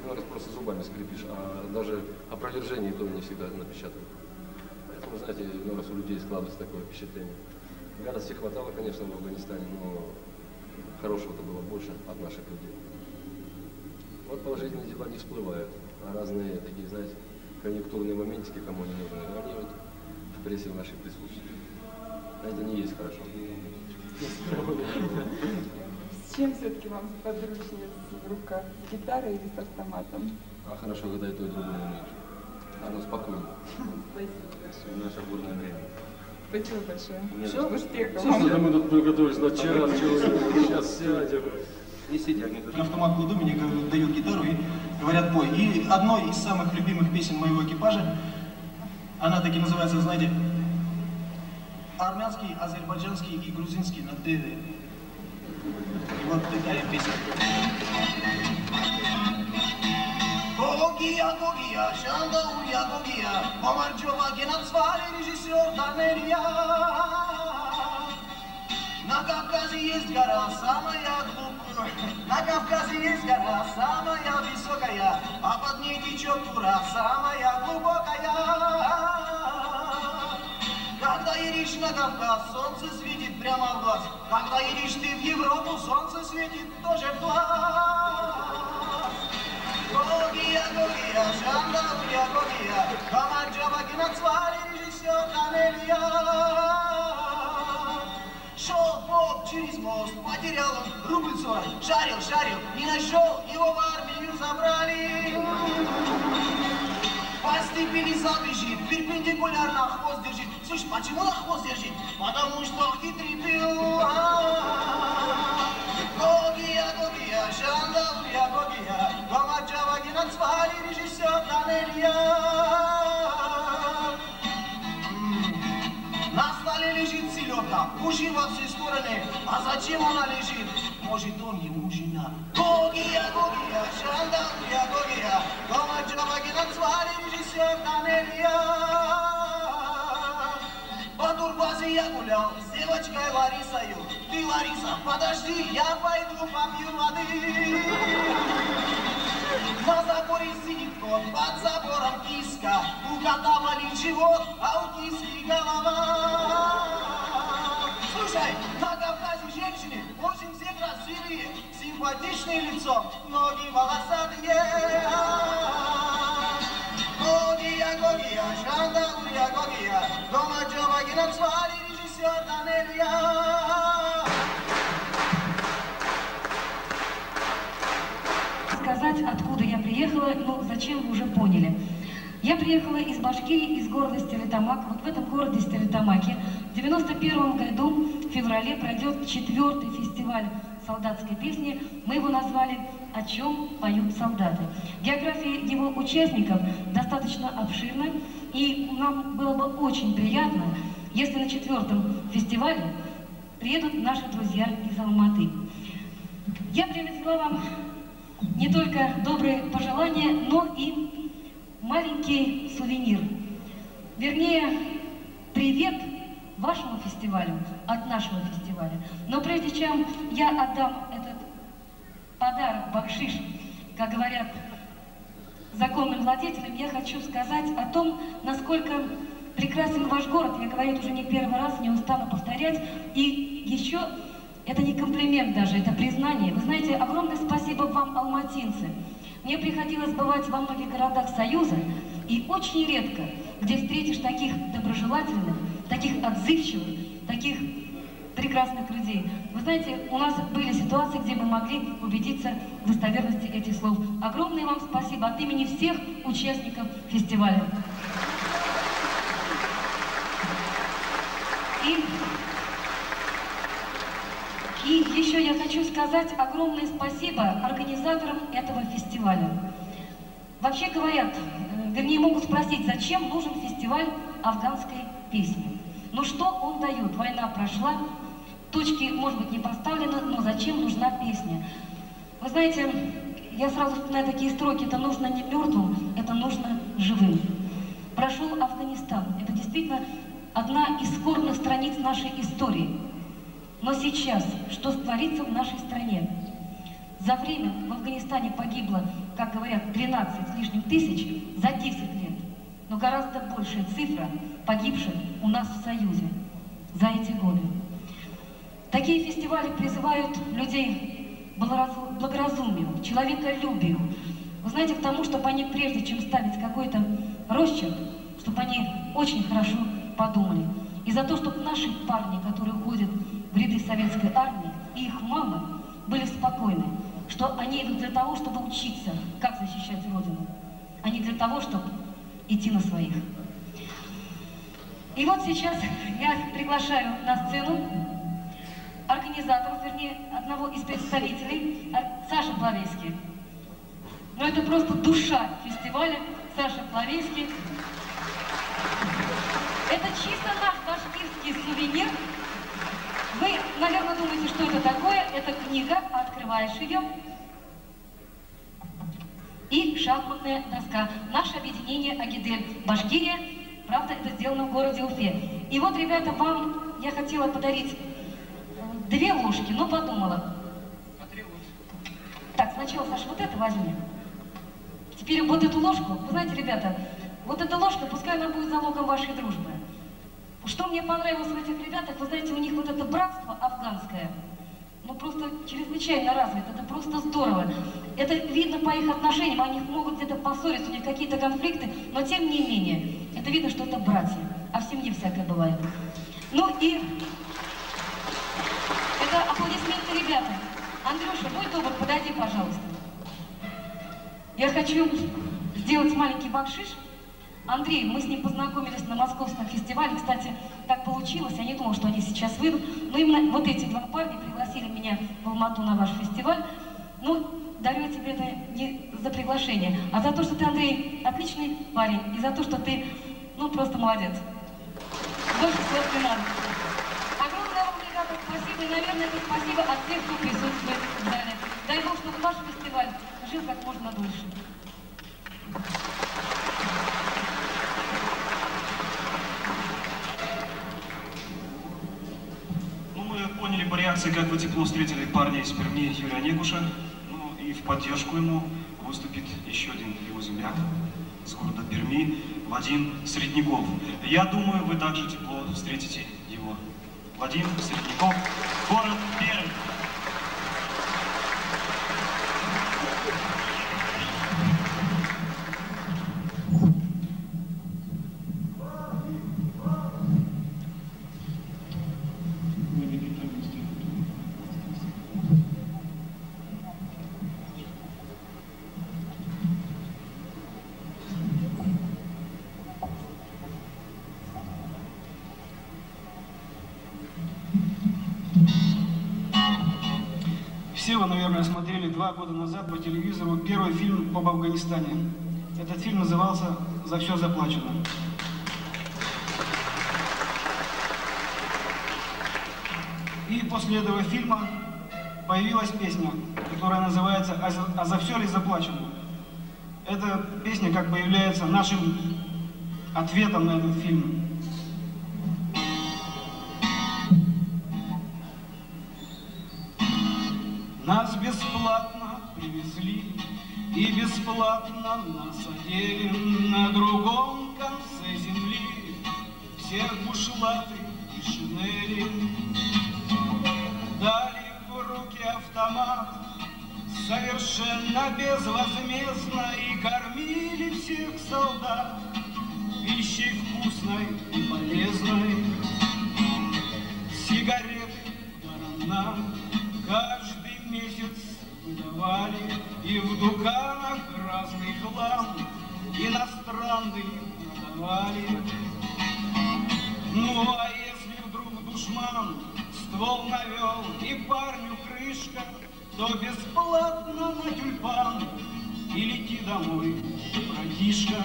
Иной раз просто зубами скрипишь, а даже опровержение то не всегда напечатают. Поэтому, знаете, иной раз у людей складывается такое впечатление. Гадости хватало, конечно, в Афганистане, но хорошего-то было больше от наших людей. Вот положительные дела не всплывают, а разные такие, знаете, конъюнктурные моментики, кому не нужны, они вот в прессе в нашей присутствуют. А это не есть хорошо. С чем все-таки вам подручнее в руках? С гитарой или с автоматом? А хорошо, когда и то, и другое умеешь. Оно спокойно. Спасибо большое. В наше бурное время. Спасибо большое. Нет, Все, что- успехов что мы тут приготовились на час, сейчас сядем Несите огнетушитель. На автомат кладу, мне говорят, дают гитару и говорят, пой. И одной из самых любимых песен моего экипажа, она таки называется, знаете, армянский, азербайджанский и грузинский на «ты». И вот такая песня. Գոգիա, գոգիա, շանդա ուրյա, գոգիա, Մամարջովա գենացվար է ռեժիսյոր Դաներիա на Кавказе есть гора, самая глубокая. На Кавказе есть гора, самая высокая, а под ней течет Тура, самая глубокая. Когда едешь на Кавказ, солнце светит прямо в глаз. Когда едешь ты в Европу, солнце светит тоже в глаз. Гогия, Гогия, Жандармия, Гогия, Цвали, киноцвали, режиссер Камелия. Шел поп через мост, потерял он рубль сорок, шарил, шарил, не нашел, его в армию забрали. По степи лиса бежит, перпендикулярно хвост держит. Слышь, почему на хвост держит? Потому что хитрый был. Гогия, Гогия, Шандауя, Гогия, Гомаджава генацвали режиссер Данелия. На столе лежит селедка, уши во все стороны. А зачем она лежит? Может, он ему жена. Гогия, Гогия, Шандалия, Гогия, Дома Джавагина звали режиссер Данелия. По турбазе я гулял с девочкой Ларисою. Ты, Лариса, подожди, я пойду попью воды. На заборе сидит кот, под забором киска. У кота болит живот, а у киски голова. Слушай, на Кавказе женщины очень все красивые, симпатичное лицо, ноги волосатые. Гогия, Гогия, Шандалия, Гогия, дома Джавагина звали режиссер Данелия. Сказать, откуда я приехала, ну, зачем вы уже поняли. Я приехала из Башкирии, из города Стерлитамак. Вот в этом городе Стерлитамаке в 91 году, в феврале, пройдет четвертый фестиваль солдатской песни. Мы его назвали «О чем поют солдаты». География его участников достаточно обширна, и нам было бы очень приятно, если на четвертом фестивале приедут наши друзья из Алматы. Я привезла вам не только добрые пожелания, но и маленький сувенир. Вернее, привет вашему фестивалю от нашего фестиваля. Но прежде чем я отдам этот подарок, бакшиш, как говорят законным владетелям, я хочу сказать о том, насколько прекрасен ваш город. Я говорю это уже не первый раз, не устану повторять. И еще это не комплимент даже, это признание. Вы знаете, огромное спасибо вам, алматинцы. Мне приходилось бывать во многих городах Союза, и очень редко, где встретишь таких доброжелательных, таких отзывчивых, таких прекрасных людей. Вы знаете, у нас были ситуации, где мы могли убедиться в достоверности этих слов. Огромное вам спасибо от имени всех участников фестиваля. И и еще я хочу сказать огромное спасибо организаторам этого фестиваля. Вообще говорят, э, вернее могут спросить, зачем нужен фестиваль афганской песни. Ну что он дает? Война прошла, точки, может быть, не поставлены, но зачем нужна песня? Вы знаете, я сразу вспоминаю такие строки, это нужно не мертвым, это нужно живым. Прошел Афганистан, это действительно одна из скорбных страниц нашей истории. Но сейчас, что творится в нашей стране? За время в Афганистане погибло, как говорят, 13 с лишним тысяч за 10 лет. Но гораздо большая цифра погибших у нас в Союзе за эти годы. Такие фестивали призывают людей к благоразу- благоразумию, человеколюбию. Вы знаете, к тому, чтобы они, прежде чем ставить какой-то росчерк, чтобы они очень хорошо подумали. И за то, чтобы наши парни, которые уходят в ряды советской армии, и их мамы были спокойны, что они идут для того, чтобы учиться, как защищать Родину, а не для того, чтобы идти на своих. И вот сейчас я приглашаю на сцену организаторов, вернее, одного из представителей, а, Саша Плавейский. Но это просто душа фестиваля Саша Плавейский. Это чисто наш башкирский сувенир. Вы, наверное, думаете, что это такое. Это книга, открываешь ее. И шахматная доска. Наше объединение Агидель. Башкирия. Правда, это сделано в городе Уфе. И вот, ребята, вам я хотела подарить э, две ложки, но подумала. Так, сначала, Саша, вот это возьми. Теперь вот эту ложку, вы знаете, ребята, вот эта ложка, пускай она будет залогом вашей дружбы. Что мне понравилось в этих ребятах, вы знаете, у них вот это братство афганское, ну просто чрезвычайно развито, это просто здорово. Это видно по их отношениям, они могут где-то поссориться, у них какие-то конфликты, но тем не менее, это видно, что это братья, а в семье всякое бывает. Ну и это аплодисменты ребята. Андрюша, будь добр, подойди, пожалуйста. Я хочу сделать маленький бакшиш. Андрей, мы с ним познакомились на московском фестивале. Кстати, так получилось, я не думала, что они сейчас выйдут. Но именно вот эти два парня пригласили меня в Алмату на ваш фестиваль. Ну, дарю тебе это не за приглашение, а за то, что ты, Андрей, отличный парень. И за то, что ты, ну, просто молодец. Больше слов не надо. Огромное вам И, наверное, это спасибо от всех, кто присутствует в зале. Дай Бог, чтобы наш фестиваль жил как можно дольше. Поняли по реакции, как вы тепло встретили парня из Перми Юрия Негуша. Ну, и в поддержку ему выступит еще один его земляк с города Перми, Вадим Средняков. Я думаю, вы также тепло встретите его. Вадим Средняков, город Пермь. Года назад по телевизору первый фильм об Афганистане. Этот фильм назывался «За все заплачено». И после этого фильма появилась песня, которая называется «А за, а все ли заплачено?». Эта песня как бы является нашим ответом на этот фильм. Нас бесплатно и бесплатно нас одели на другом конце земли. Всех бушлаты и шинели дали в руки автомат совершенно безвозмездно и кормили всех солдат пищей вкусной и полезной. Сигареты даром каждый месяц выдавали и в дуканах разный хлам иностранный продавали. Ну а если вдруг душман ствол навел и парню крышка, то бесплатно на тюльпан и лети домой, братишка.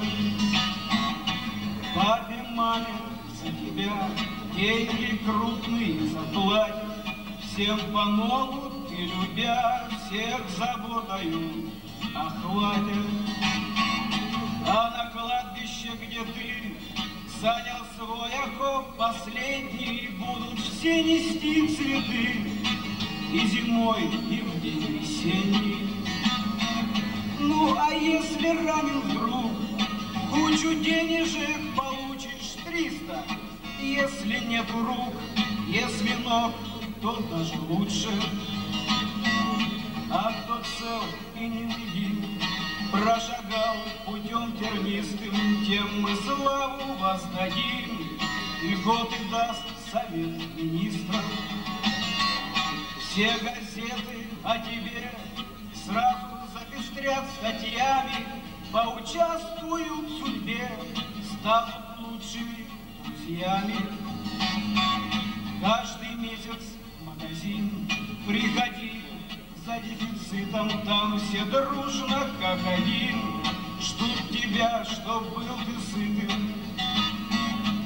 Папе, маме, за тебя деньги крупные заплатят, всем помогут и любя, всех заботою охватят. А на кладбище, где ты занял свой окоп последний, будут все нести цветы и зимой, и в день весенний. Ну, а если ранен вдруг, кучу денежек получишь триста, если нету рук, если ног, то даже лучше. А кто цел и невредим, прошагал путем тернистым, тем мы славу воздадим, льготы даст совет министров. Все газеты о тебе сразу запестрят статьями, поучаствуют в судьбе, станут лучшими друзьями. Каждый месяц в магазин приходи за дефицитом, там все дружно как один ждут тебя, чтоб был ты сытым.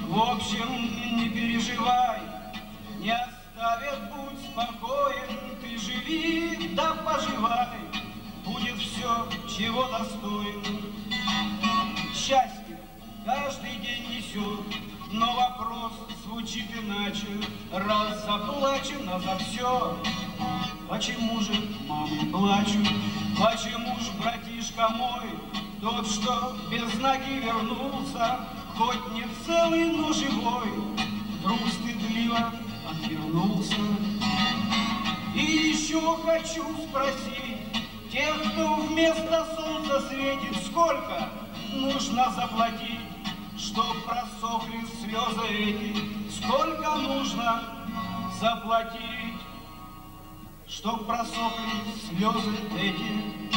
В общем, не переживай, не оставят, будь спокоен, ты живи да поживай, будет все, чего достоин. Счастье каждый день несет, но вопрос звучит иначе. Раз заплачено за все, почему же мамы плачут? Почему ж братишка мой, тот, что без ноги вернулся, хоть не целый, но живой, вдруг стыдливо отвернулся? И еще хочу спросить, тех, кто вместо солнца светит, сколько нужно заплатить? Чтоб просохли слезы эти, сколько нужно заплатить? Чтоб просохли слезы эти.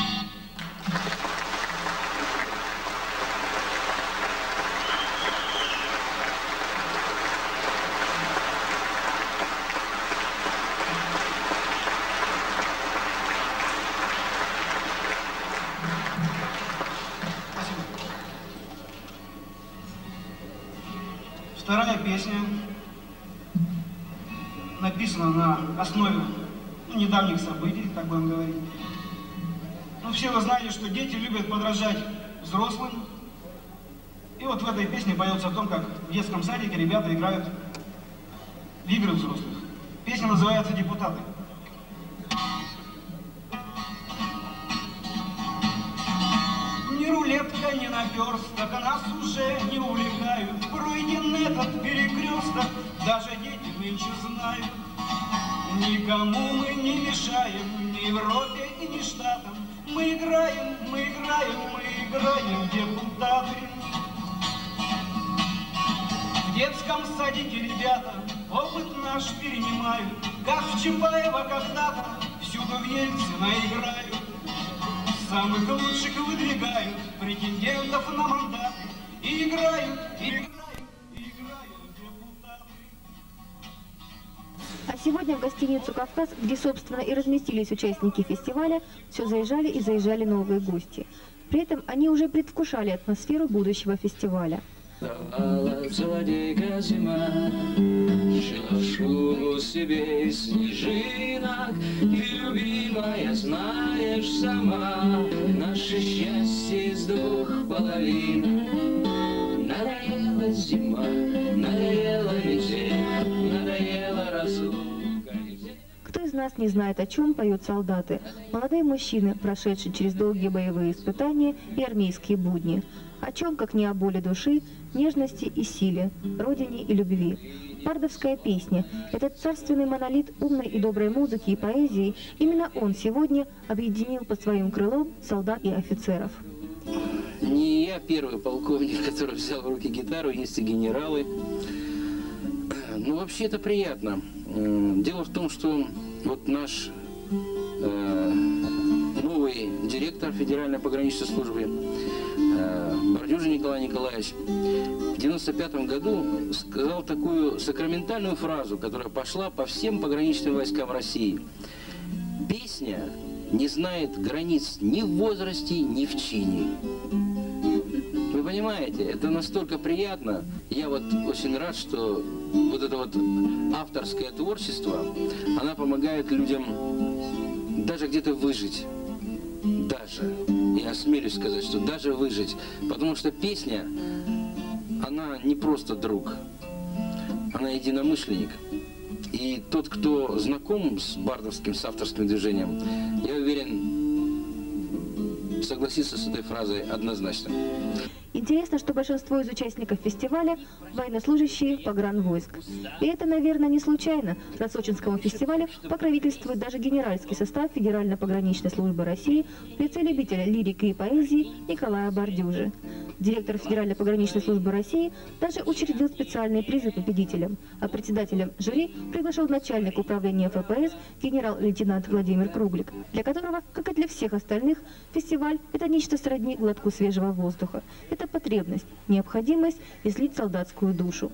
Вторая песня написана на основе недавних событий, так будем говорить. Ну, все вы знали, что дети любят подражать взрослым. И вот в этой песне поется о том, как в детском садике ребята играют в игры взрослых. Песня называется «Депутаты». Ни рулетка, ни наперсток, нас уже не увлекают. Пройден этот перекресток, даже дети меньше знают. Никому мы не мешаем, ни Европе ни Штатам. Мы играем, мы играем, мы играем, депутаты. В детском садике ребята опыт наш перенимают, Как в Чапаева когда-то всюду в Ельцина играют. Самых лучших выдвигают претендентов на мандаты И играют, и играют. А сегодня в гостиницу «Кавказ», где, собственно, и разместились участники фестиваля, все заезжали и заезжали новые гости. При этом они уже предвкушали атмосферу будущего фестиваля. Злодейка зима, Шила шубу себе снежинок, Ты, любимая, знаешь сама, Наше счастье из двух половин. Надоела зима, надоела метель, нас не знает, о чем поют солдаты? Молодые мужчины, прошедшие через долгие боевые испытания и армейские будни. О чем, как не о боли души, нежности и силе, родине и любви. Бардовская песня – этот царственный монолит умной и доброй музыки и поэзии, именно он сегодня объединил под своим крылом солдат и офицеров. Не я первый полковник, который взял в руки гитару, есть и генералы. Ну, вообще это приятно. М, Дело в том, что вот наш э, новый директор Федеральной пограничной службы э, Бордюжин Николай Николаевич в 95 году сказал такую сакраментальную фразу, которая пошла по всем пограничным войскам России. Песня не знает границ ни в возрасте, ни в чине. Понимаете, это настолько приятно. Я вот очень рад, что вот это вот авторское творчество, она помогает людям даже где-то выжить. Даже. Я осмелюсь сказать, что даже выжить. Потому что песня, она не просто друг. Она единомышленник. И тот, кто знаком с бардовским, с авторским движением, я уверен, согласится с этой фразой однозначно. Интересно, что большинство из участников фестиваля – военнослужащие погранвойск. И это, наверное, не случайно, раз Сочинскому фестивалю покровительствует даже генеральский состав Федеральной пограничной службы России в лице любителя лирики и поэзии Николая Бордюжи. Директор Федеральной пограничной службы России даже учредил специальные призы победителям, а председателем жюри приглашал начальник управления ФПС генерал-лейтенант Владимир Круглик, для которого, как и для всех остальных, фестиваль – это нечто сродни глотку свежего воздуха. Это потребность, необходимость излить солдатскую душу.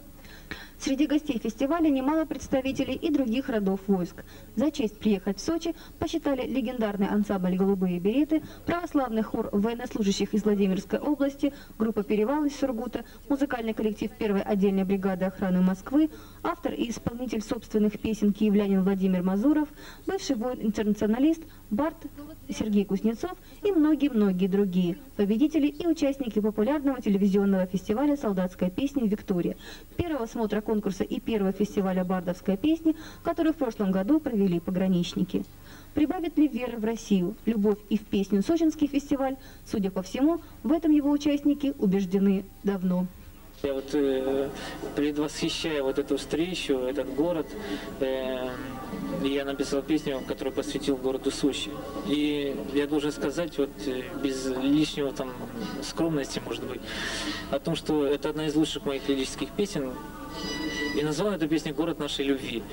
Среди гостей фестиваля немало представителей и других родов войск. За честь приехать в Сочи посчитали легендарный ансамбль «Голубые береты», православный хор военнослужащих из Владимирской области, группа «Перевал» из Сургута, музыкальный коллектив первой отдельной бригады охраны Москвы, автор и исполнитель собственных песен киевлянин Владимир Мазуров, бывший воин-интернационалист Барт Сергей Кузнецов и многие-многие другие победители и участники популярного телевизионного фестиваля «Солдатская песня Виктория», первого смотра конкурса и первого фестиваля «Бардовская песня», который в прошлом году провели пограничники. Прибавит ли веры в Россию, любовь и в песню Сочинский фестиваль? Судя по всему, в этом его участники убеждены давно. Я вот э, предвосхищая вот эту встречу, этот город, э, я написал песню, которую посвятил городу Сочи. И я должен сказать, вот э, без лишнего там скромности, может быть, о том, что это одна из лучших моих лирических песен. И назвал эту песню «Город нашей любви».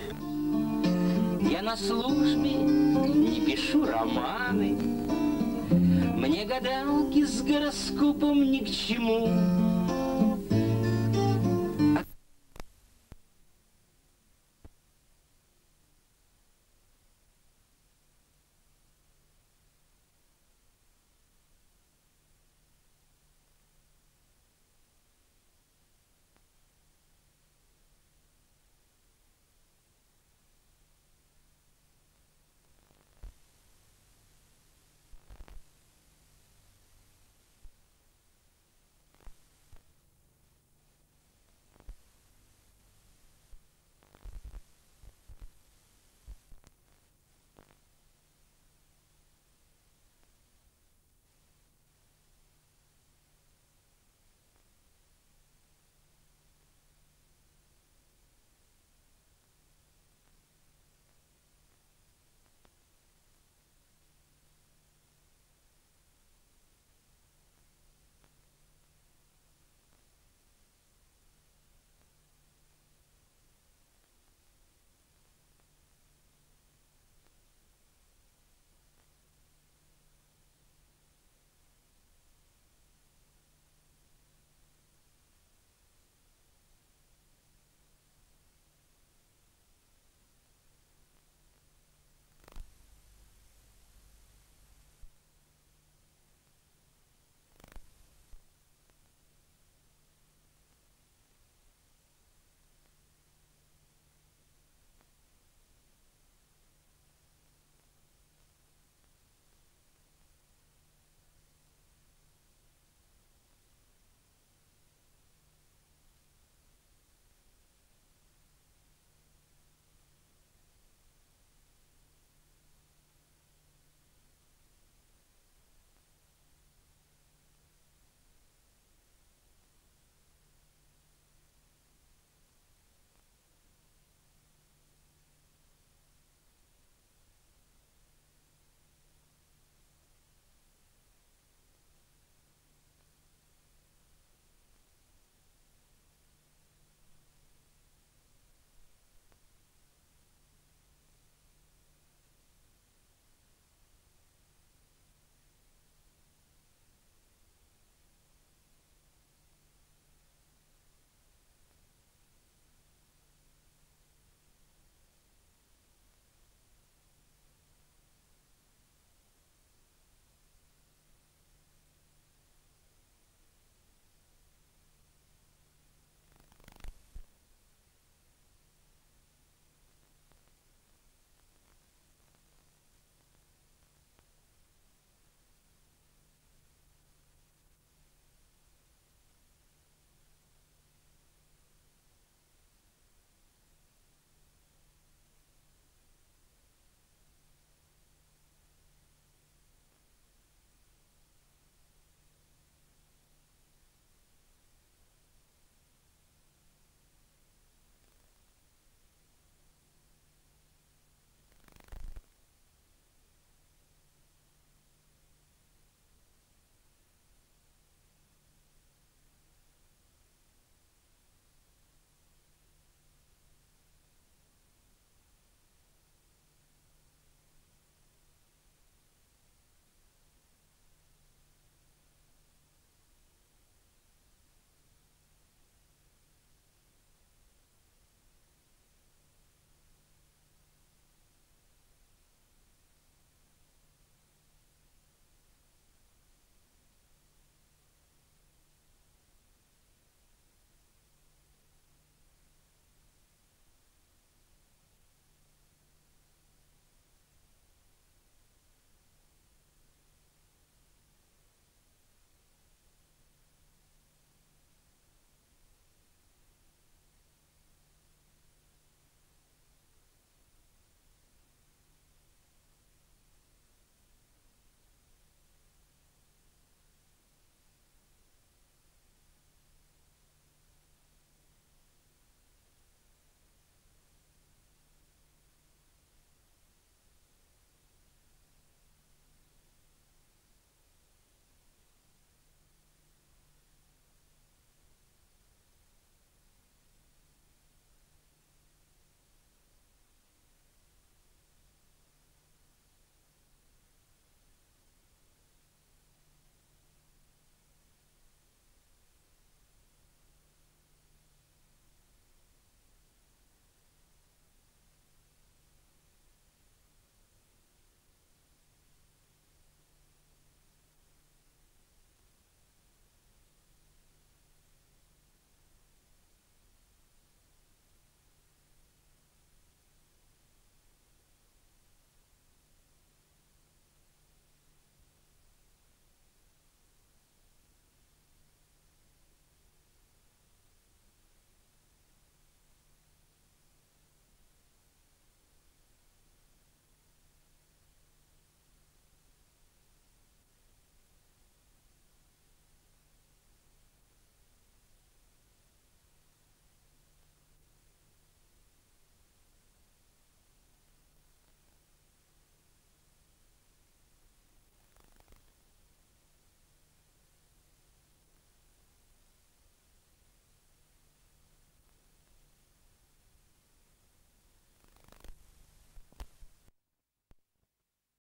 Я на службе не пишу романы, Мне гадалки с гороскопом ни к чему.